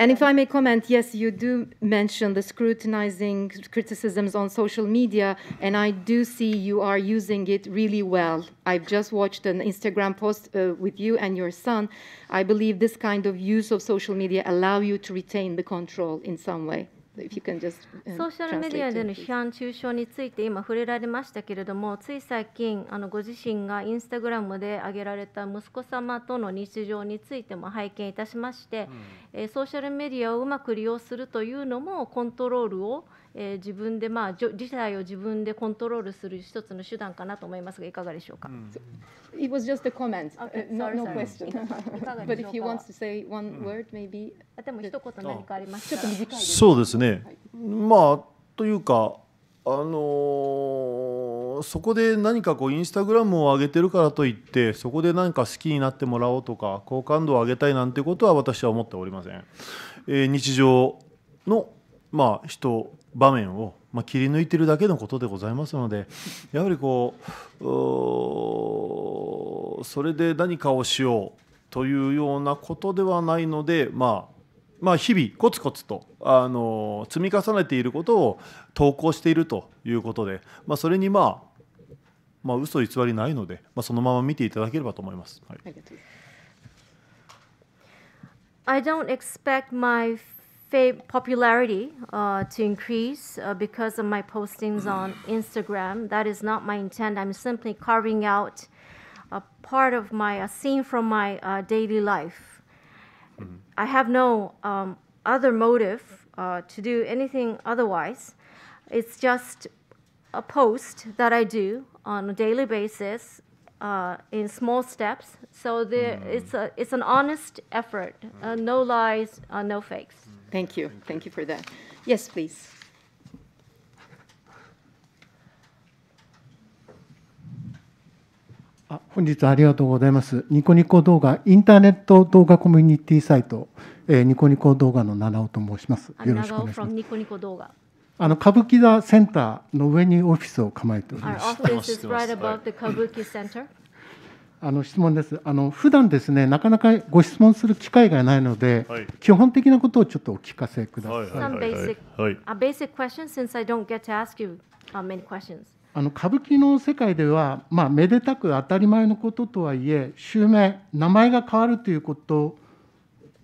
Speaker 1: and if I may comment, yes, you do mention the scrutinizing criticisms on social media, and I do see you are using it really well. I've just watched an Instagram post uh, with you and your son. I believe this kind of use of social media allow you to retain the control in some way. If you can just uh,
Speaker 2: ソーシャルメディアでの.批判中傷について今触れられましたけれどもつい最近あのご自身がインスタグラムで上げられた息子様との日常についても拝見いたしまして、えーソーシャルメディアをうまく利用するというのもコントロールを、えー自分でまあじょ事態を自分でコントロールする一つの手段かなと思いますがいかがでしょうか
Speaker 1: ？It was just a comment, uh,
Speaker 2: Okay,
Speaker 1: no,
Speaker 2: sorry,
Speaker 1: no question. but if wants to say one word, maybe.
Speaker 2: でも一言何かありましたら。
Speaker 3: そうですね。まあというかあのーそこで何かこうインスタグラムを上げてるからといってそこで何か好きになってもらおうとか好感度を上げたいなんてことは私は思っておりません。えー日常のまあ人場面をまあ切り抜いてるだけのことでございますのでやはりこうそれで何かをしようというようなことではないのでまあまあ、日々コツコツとあの積み重ねていることを投稿しているということで、まあ、それにまあまあ嘘偽りないので、まあ、そのまま見ていただければと思います。はい、
Speaker 2: I don't expect my fa- popularity uh, to increase uh, because of my postings on Instagram. That is not my intent. I'm simply carving out a part of my a scene from my uh, daily life. I have no um, other motive uh, to do anything otherwise. It's just a post that I do on a daily basis uh, in small steps. So there, it's a it's an honest effort. Uh, no lies, uh, no fakes.
Speaker 1: Thank you. Thank you for that. Yes, please.
Speaker 6: あ本日はありがとうございます。ニコニコ動画、インターネット動画コミュニティサイト、えーニコニコ動画の七尾と申します。よろしくお願いしま
Speaker 2: from
Speaker 6: す。
Speaker 2: Nico Nico Doga.
Speaker 6: あの歌舞伎座センターの上にオフィスを構えており
Speaker 2: Our
Speaker 6: ます。
Speaker 2: office is right above the Kabuki Center.
Speaker 6: あの質問です。あの普段ですね、なかなかご質問する機会がないので、
Speaker 3: はい
Speaker 6: 基本的なことをちょっとお聞かせください。
Speaker 3: はい
Speaker 2: Some
Speaker 3: はい
Speaker 2: basic,
Speaker 3: はい
Speaker 2: a basic question since I don't get to ask you uh, many questions.
Speaker 6: あの歌舞伎の世界では、まあ、めでたく当たり前のこととはいえ襲名名前が変わるということ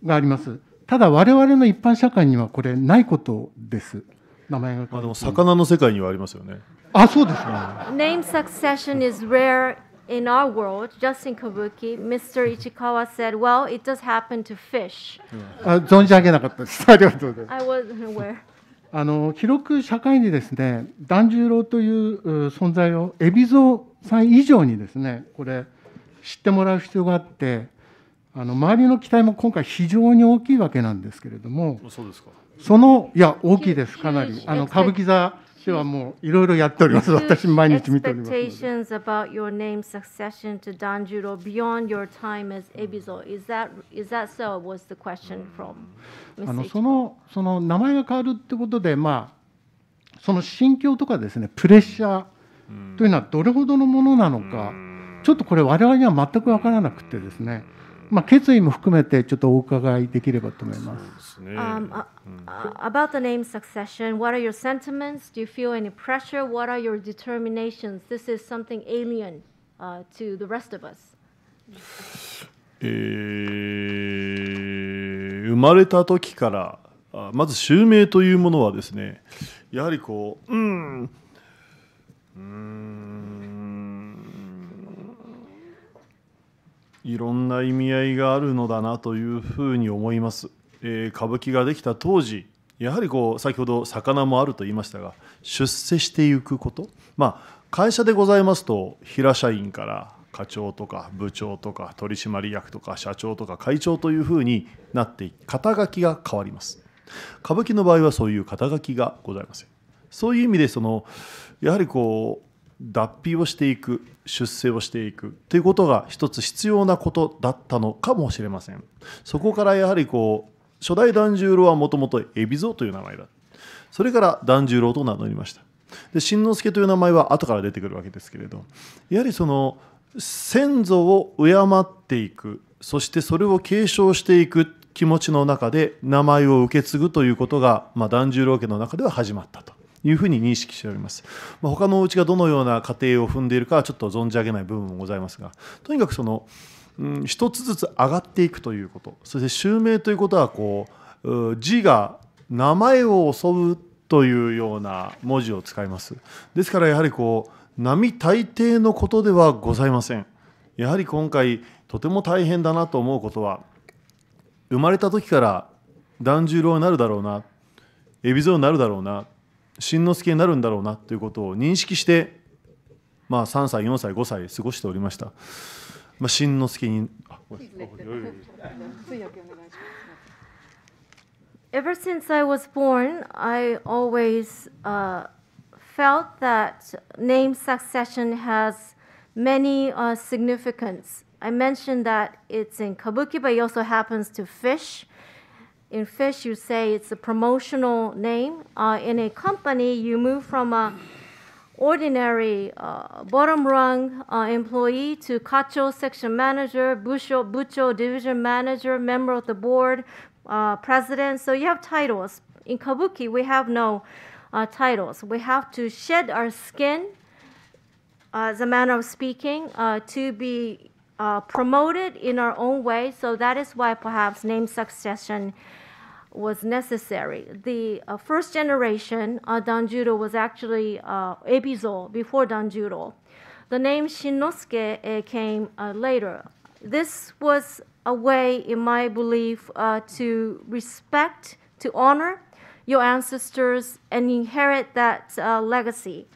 Speaker 6: がありますただ我々の一般社会にはこれないことです名前が
Speaker 3: まあ、でも
Speaker 6: 変わる
Speaker 3: 魚の世界にはありますよね。
Speaker 6: あそうですね
Speaker 2: Name succession is rare in our world, just in Kabuki. Mr. Ichikawa said, Well, it does happen to fish.
Speaker 6: あ存じ上げなかったですありがとうございます
Speaker 2: I wasn't aware.
Speaker 6: あの広く社会にですね團十郎というう存在を海老蔵さん以上にですねこれ知ってもらう必要があってあの周りの期待も今回非常に大きいわけなんですけれども
Speaker 3: そうですか。
Speaker 6: そのいや大きいですかなりあの歌舞伎座ではもういろいろやっております私毎日見ております
Speaker 2: expectations about your name succession to Danjuro beyond your time as Ebizo. Is that is that so? Was the question from
Speaker 6: あの.そのその名前が変わるってことでまあその心境とかですねプレッシャーというのはどれほどのものなのかちょっとこれ我々には全く分からなくてですねまあ決意も含めてちょっとお伺いできればと思います。
Speaker 2: Um, uh, uh, about the name succession, what are your sentiments? Do you feel any pressure? What are your determinations? This is something alien uh, to the rest of us.
Speaker 3: えー生まれた時からあまず襲名というものはですねやはりこううんうーんいろんな意味合いがあるのだなというふうに思います、えー歌舞伎ができた当時やはりこう先ほど魚もあると言いましたが出世していくこと。まあ会社でございますと平社員から課長とか部長とか取締役とか社長とか会長というふうになって肩書きが変わります。歌舞伎の場合はそういう肩書きがございません。そういう意味でそのやはりこう脱皮をしていく出世をしていく。ということが一つ必要なことだったのかもしれません。そこからやはりこう初代團十郎はもともと海老蔵という名前だ。それから團十郎と名乗りました。で新之助という名前は後から出てくるわけですけれど。やはりその先祖を敬っていく。そしてそれを継承していく気持ちの中で名前を受け継ぐということが、まあ、團十郎家の中では始まったと。いうふうに認識しております、まあ、他のお家がどのような家庭を踏んでいるかはちょっと存じ上げない部分もございますがとにかくその、うん、一つずつ上がっていくということそして襲名ということはこうう字が名前を襲うというような文字を使います。ですからやはりこう並大抵のことではございません。やはり今回とても大変だなと思うことは生まれた時から團十郎になるだろうな海老蔵になるだろうな新之助になるんだろうなということを認識してまあ3歳4歳5歳過ごしておりました、まあ、新之助に
Speaker 2: Ever since I was born, I always uh, felt that name succession has many uh, significance. I mentioned that it's in kabuki, but it also happens to fish. In fish, you say it's a promotional name. Uh, in a company, you move from a ordinary uh, bottom rung uh, employee to kacho section manager, busho, bucho division manager, member of the board, uh, president. So you have titles. In kabuki, we have no uh, titles. We have to shed our skin, uh, as a manner of speaking, to be uh, promoted in our own way. So that is why perhaps name succession was necessary. The uh, first generation uh, was actually uh, Ebizo before Danjuro. The name Shinosuke uh, came uh, later. This was a way, in my belief, uh, to respect, to honor your ancestors and inherit that legacy.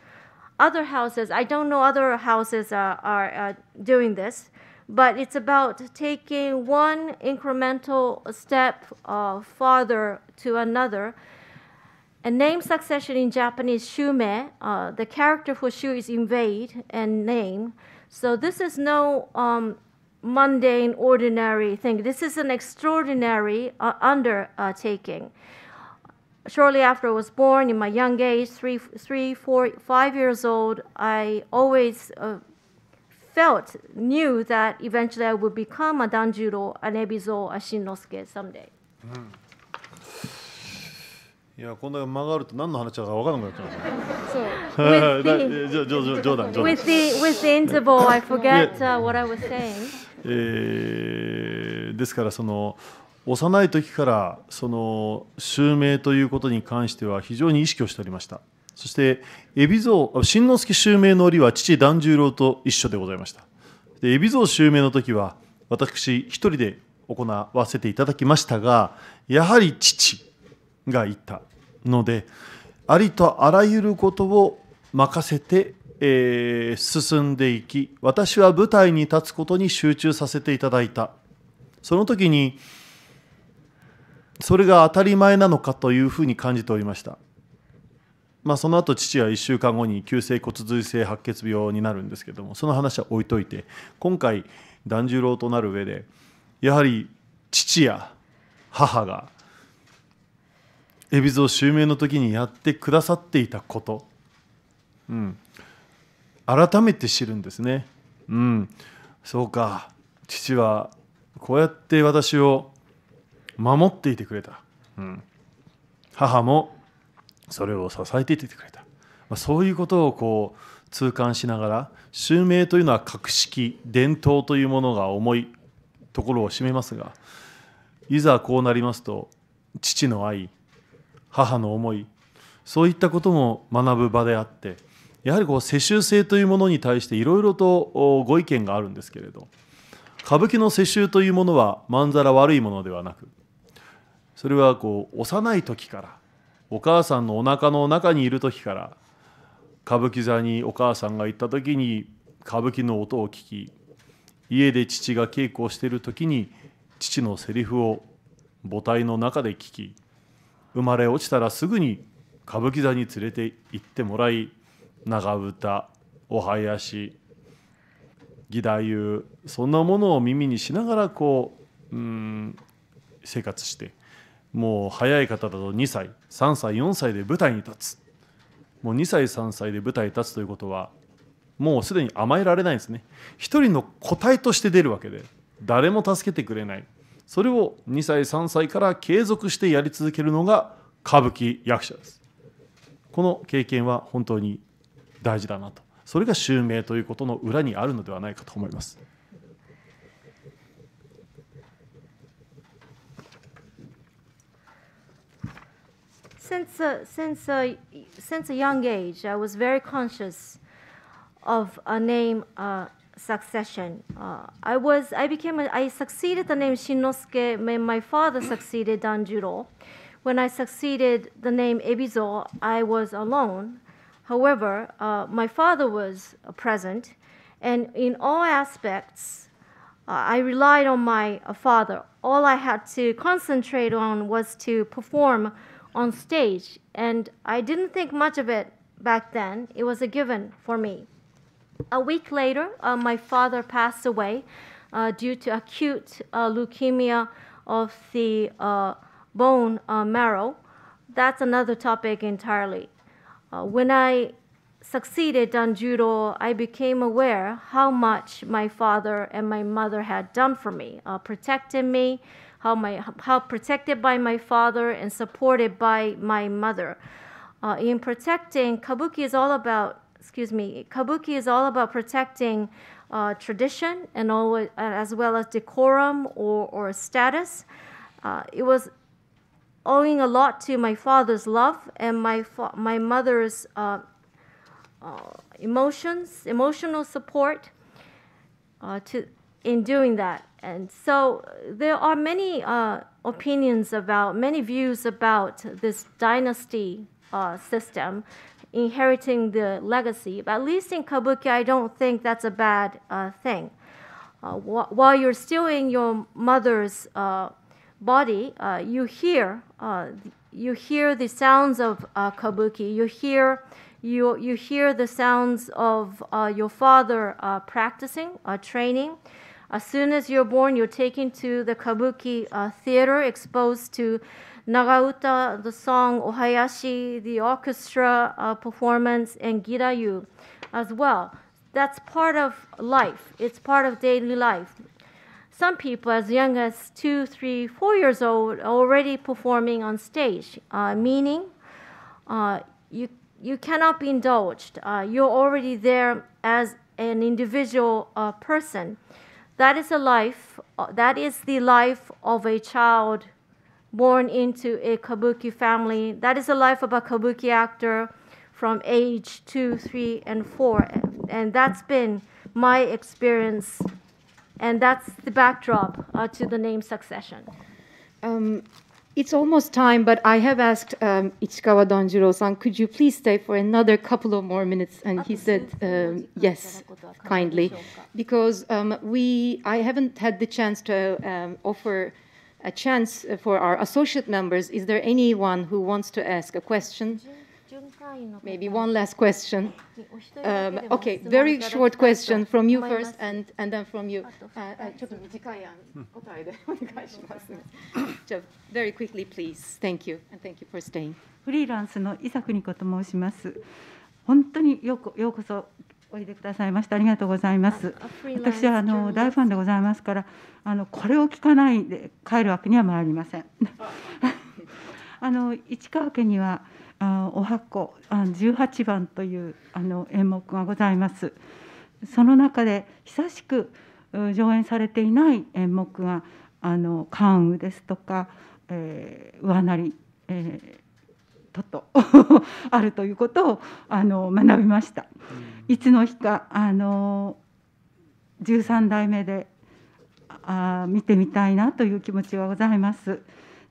Speaker 2: Other houses, I don't know other houses are, are doing this, but it's about taking one incremental step uh, farther to another. And name succession in Japanese, shume, uh, the character for shu is invade and name. So this is no um, mundane, ordinary thing. This is an extraordinary uh, undertaking. Shortly after I was born, in my young age, three, three, four, five years old, I always uh, felt, knew that eventually I would become a Danjuro, an Ebizo, a Shinnosuke someday.
Speaker 3: いやこんな曲がると何の話だか分からなくなっちゃうだ
Speaker 2: with
Speaker 3: じょじょじょ冗談冗談
Speaker 2: With the, with the interval, I forget uh, what I was saying.
Speaker 3: えーですからその幼い時からその襲名ということに関しては非常に意識をしておりましたそして海老蔵新之助襲名の折は父團十郎と一緒でございました。で海老蔵襲名の時は私一人で行わせていただきましたがやはり父がいたのでありとあらゆることを任せて、えー進んでいき私は舞台に立つことに集中させていただいた。その時にそれが当たり前なのかというふうに感じておりました。まあその後父は1週間後に急性骨髄性白血病になるんですけどもその話は置いといて今回團十郎となる上でやはり父や母が海老蔵襲名の時にやってくださっていたこと、うん、改めて知るんですね。うん、そうか。父はこうやって私を守っていてくれた、うん、母もそれを支えていてくれた、まあ、そういうことをこう痛感しながら襲名というのは格式伝統というものが重いところを占めますがいざこうなりますと父の愛母の思いそういったことも学ぶ場であってやはりこう世襲制というものに対していろいろとご意見があるんですけれど歌舞伎の世襲というものはまんざら悪いものではなくそれはこう幼い時からお母さんのお腹の中にいる時から歌舞伎座にお母さんが行った時に歌舞伎の音を聞き家で父が稽古をしている時に父のセリフを母体の中で聞き生まれ落ちたらすぐに歌舞伎座に連れて行ってもらい長唄お囃子義太夫そんなものを耳にしながらこううん生活してもう早い方だと2歳。3歳4歳で舞台に立つ。もう2歳3歳で舞台に立つということはもうすでに甘えられないんですね。一人の個体として出るわけで誰も助けてくれない。それを2歳3歳から継続してやり続けるのが歌舞伎役者です。この経験は本当に大事だなと。それが襲名ということの裏にあるのではないかと思います。
Speaker 2: Since a, since a, since a young age, I was very conscious of a name uh, succession. Uh, I was I became a, I succeeded the name Shinosuke when my father succeeded Danjuro. When I succeeded the name Ebizo, I was alone. However, uh, my father was uh, present, and in all aspects, uh, I relied on my uh, father. All I had to concentrate on was to perform on stage, and I didn't think much of it back then. It was a given for me. A week later, uh, my father passed away uh, due to acute uh, leukemia of the uh, bone uh, marrow. That's another topic entirely. Uh, when I succeeded on judo, I became aware how much my father and my mother had done for me, protected me, how my how protected by my father and supported by my mother. Uh, in protecting, kabuki is all about. Excuse me. Kabuki is all about protecting uh, tradition and all, as well as decorum or, or status. Uh, it was owing a lot to my father's love and my, fa- my mother's uh, uh, emotions, emotional support uh, to, in doing that. And so there are many uh, opinions about, many views about this dynasty uh, system inheriting the legacy. But at least in Kabuki, I don't think that's a bad uh, thing. Uh, wh- while you're still in your mother's uh, body, uh, you hear uh, you hear the sounds of uh, kabuki. You hear you you hear the sounds of uh, your father uh, practicing, uh, training. As soon as you're born, you're taken to the kabuki uh, theater, exposed to Nagauta, the song Ohayashi, the orchestra uh, performance, and Girayu as well. That's part of life. It's part of daily life some people as young as two, three, four years old already performing on stage, uh, meaning uh, you, you cannot be indulged. Uh, you're already there as an individual uh, person. That is a life, uh, that is the life of a child born into a kabuki family. That is the life of a kabuki actor from age two, three, and four. And that's been my experience and that's the backdrop uh, to the name succession.
Speaker 1: Um, it's almost time, but I have asked um, Ichikawa Danjiro-san, could you please stay for another couple of more minutes? And he said um, yes, kindly, because um, we I haven't had the chance to um, offer a chance for our associate members. Is there anyone who wants to ask a question? Maybe one last question. Um, okay, very short question from you first, and, and then from you. Uh, uh, ちょっと短い答えでお願いしますね。じゃあ very quickly, please. Thank you, and thank you for staying.
Speaker 7: フリーランスの伊佐邦子と申します。本当によくようこそおいでくださいましてありがとうございます。私はあの大ファンでございますから、あのこれを聞かないで帰るわけには参りません。あの市川家にはあお箱あ18番というあの演目がございます。その中で久しくう上演されていない演目があの関羽ですとか、えー、上成、えー、とと あるということをあの学びました。いつの日かあの13代目であ見てみたいなという気持ちはございます。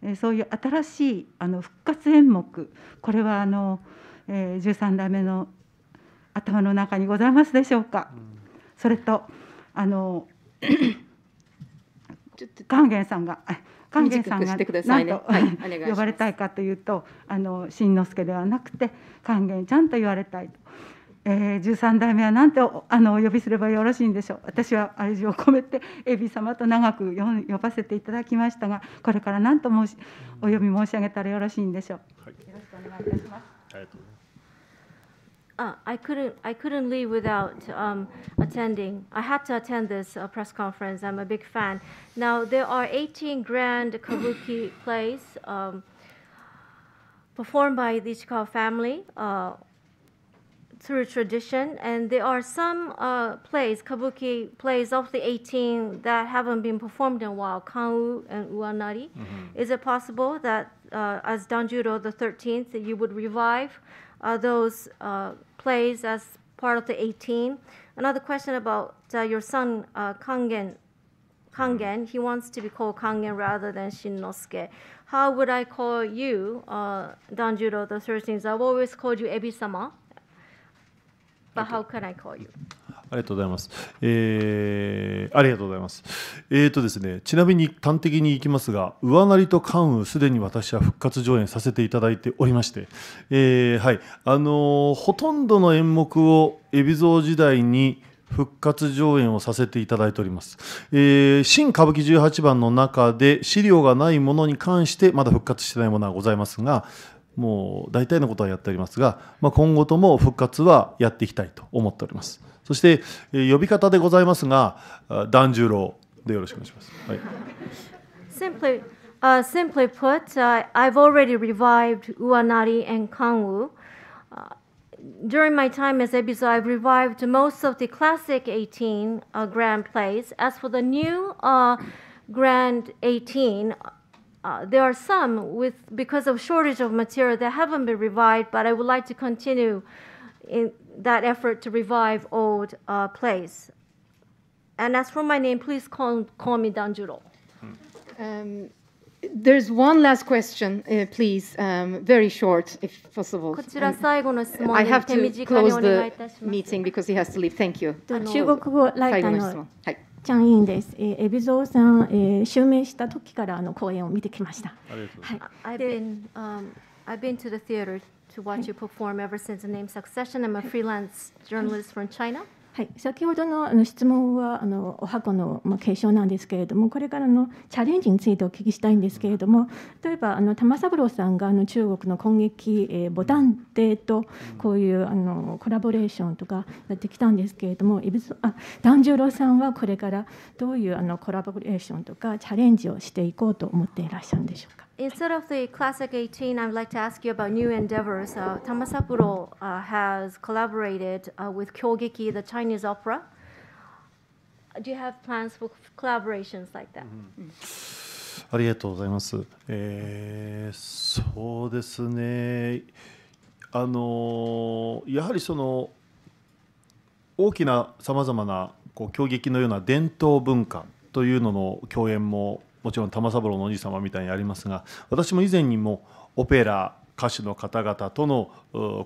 Speaker 7: えーそういう新しいあの復活演目。これはあの、えー、13代目の頭の中にございますでしょうか。それとあの
Speaker 1: ちょっと。
Speaker 7: 勸玄さんがあ勸玄さんが
Speaker 1: 短くしてくださいね。
Speaker 7: なんと、
Speaker 1: はい
Speaker 7: 呼ばれたいかというとあの新之助ではなくて勸玄ちゃんと言われたいと。えー、13代目は何ておあのお呼びすればよろしいんでしょう私は愛情を込めてエビ様と長く呼ん呼ばせていただきましたがこれから何と申しお呼び申し上げたらよろしいんでしょう、
Speaker 3: はい
Speaker 7: よろしくお願いいたします
Speaker 3: ありがとうございます
Speaker 2: Uh, I couldn't I couldn't leave without um, attending. I had to attend this uh, press conference. I'm a big fan. Now there are 18 grand kabuki plays um, performed by the Ichikawa family uh, through tradition, and there are some uh, plays, kabuki plays of the 18 that haven't been performed in a while, Kanu and Uanari. Is it possible that uh, as Danjuro the 13th, you would revive uh, those uh, plays as part of the 18? Another question about uh, your son, uh, Kangen. Kangen, he wants to be called Kangen rather than Shinnosuke. How would I call you, uh, Danjuro the 13th? I've always called you Ebi-sama. But how can I call you?
Speaker 3: ありがとうございます。えーありがとうございます。えーとですね、ちなみに端的にいきますが、上成と関羽、すでに私は復活上演させていただいておりまして、えーはい、あのーほとんどの演目を海老蔵時代に復活上演をさせていただいております。えー新歌舞伎18番の中で資料がないものに関してまだ復活してないものはございますが、もう大体のことはやっておりますが、まあ、今後とも復活はやっていきたいと思っております。そして、呼び方でございますが、團十郎でよろしくお願いします。はい、
Speaker 2: Simply, uh, simply put, uh, I've already revived Uanari and Kanwu. Uh, during my time as Ebizo, I've revived most of the classic 18 uh, grand plays. As for the new uh, grand 18, uh, there are some with because of shortage of material that haven't been revived, but I would like to continue in that effort to revive old uh, plays. And as for my name, please call, call me Danjuro.
Speaker 1: Um, there's one last question, uh, please, um, very short, if possible.
Speaker 2: こちら
Speaker 1: And
Speaker 2: 最後の質問
Speaker 1: I
Speaker 2: で
Speaker 1: have
Speaker 2: 手
Speaker 1: to
Speaker 2: 短に
Speaker 1: close
Speaker 2: お願いい
Speaker 1: the
Speaker 2: たします。
Speaker 1: meeting because he has to leave. Thank you.
Speaker 8: と中国語ライターの
Speaker 1: 最後の質問。はい。
Speaker 8: チャン・インです。えー、海老蔵さん、えー、襲名した時からあの公演を見てきました。
Speaker 3: ありがとうございます
Speaker 8: はい。
Speaker 2: I've
Speaker 8: で
Speaker 2: been um, I've been to the theater to watch you perform ever since the name Succession. I'm a freelance journalist from China.
Speaker 8: はい、先ほどのあの質問はあのお箱のまあ継承なんですけれどもこれからのチャレンジについてお聞きしたいんですけれども例えばあの玉三郎さんがあの中国の攻撃、えーボタンテとこういうあのコラボレーションとかやってきたんですけれどもイブソあ團十郎さんはこれからどういうあのコラボレーションとかチャレンジをしていこうと思っていらっしゃるんでしょうか？
Speaker 2: Instead of the classic 18, I'd like to ask you about new endeavors. Uh, Tamasapuro uh, has collaborated uh, with Kyogeki, the Chinese opera. Do you have plans for collaborations like that?
Speaker 3: ありがとうございます。えーそうですね。あのやはりその大きなさまざまなこう狂劇のような伝統文化というのの共演ももちろん玉三郎のおじい様みたいにありますが私も以前にもオペラ歌手の方々との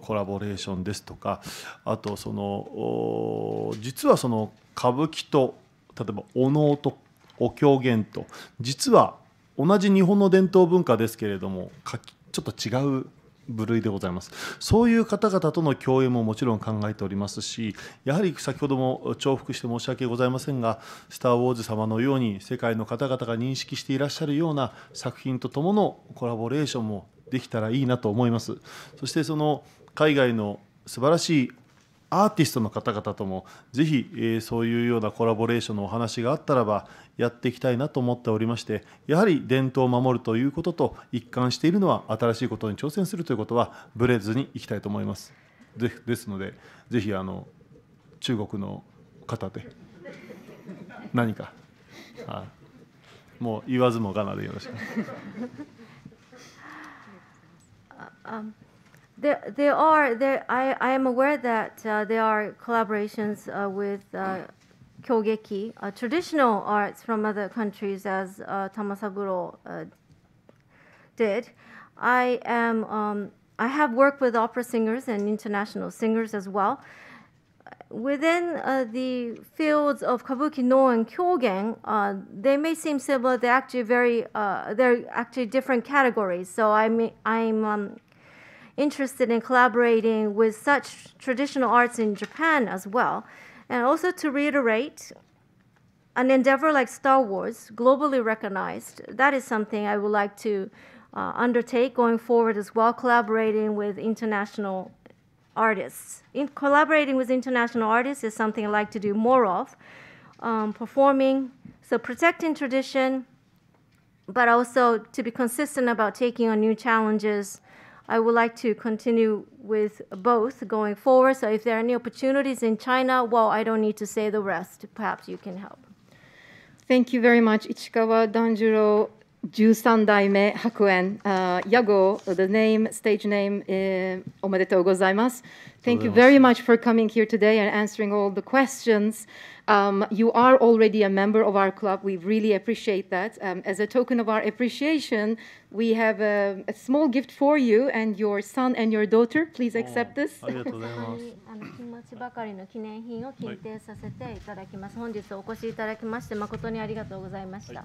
Speaker 3: コラボレーションですとかあとその実はその歌舞伎と例えばお能とお狂言と実は同じ日本の伝統文化ですけれどもちょっと違う部類でございます。そういう方々との共演ももちろん考えておりますしやはり先ほども重複して申し訳ございませんが「スター・ウォーズ」様のように世界の方々が認識していらっしゃるような作品ととものコラボレーションもできたらいいなと思います。そしてその海外の素晴らしいアーティストの方々ともぜひ、えーそういうようなコラボレーションのお話があったらばやっていきたいなと思っておりましてやはり伝統を守るということと一貫しているのは新しいことに挑戦するということはブレずにいきたいと思います。ぜですのでぜひあの中国の方で何かあもう言わずもがなでよろしく。
Speaker 2: Um, there, there are there. I, I am aware that uh, there are collaborations uh, with uh, kyogeki, uh, traditional arts from other countries, as uh, Tamasaburo uh, did. I am. Um, I have worked with opera singers and international singers as well. Within uh, the fields of kabuki no and kyogen, they may seem similar. They're actually very. They're actually different categories. So I'm. I'm. Um, interested in collaborating with such traditional arts in Japan as well. And also to reiterate, an endeavor like Star Wars, globally recognized, that is something I would like to uh, undertake going forward as well, collaborating with international artists. In collaborating with international artists is something I like to do more of. Um, performing, so protecting tradition, but also to be consistent about taking on new challenges. I would like to continue with both going forward. So if there are any opportunities in China, well, I don't need to say the rest. Perhaps you can help.
Speaker 1: Thank you very much, Ichikawa Danjuro, 13代目白猿、uh, 屋号 the name, stage name、uh, おめでとうございます。Thank you very much for coming here today and answering all the questions. Um, you are already a member of our club. We really appreciate that. Um, as a token of our appreciation, we have a, a small gift for you and your son and your daughter. Please accept this.
Speaker 3: ありがとうございます
Speaker 2: あの気持ちばかりの記念品を金定させていただきます。本日お越しいただきまして誠にありがとうございました。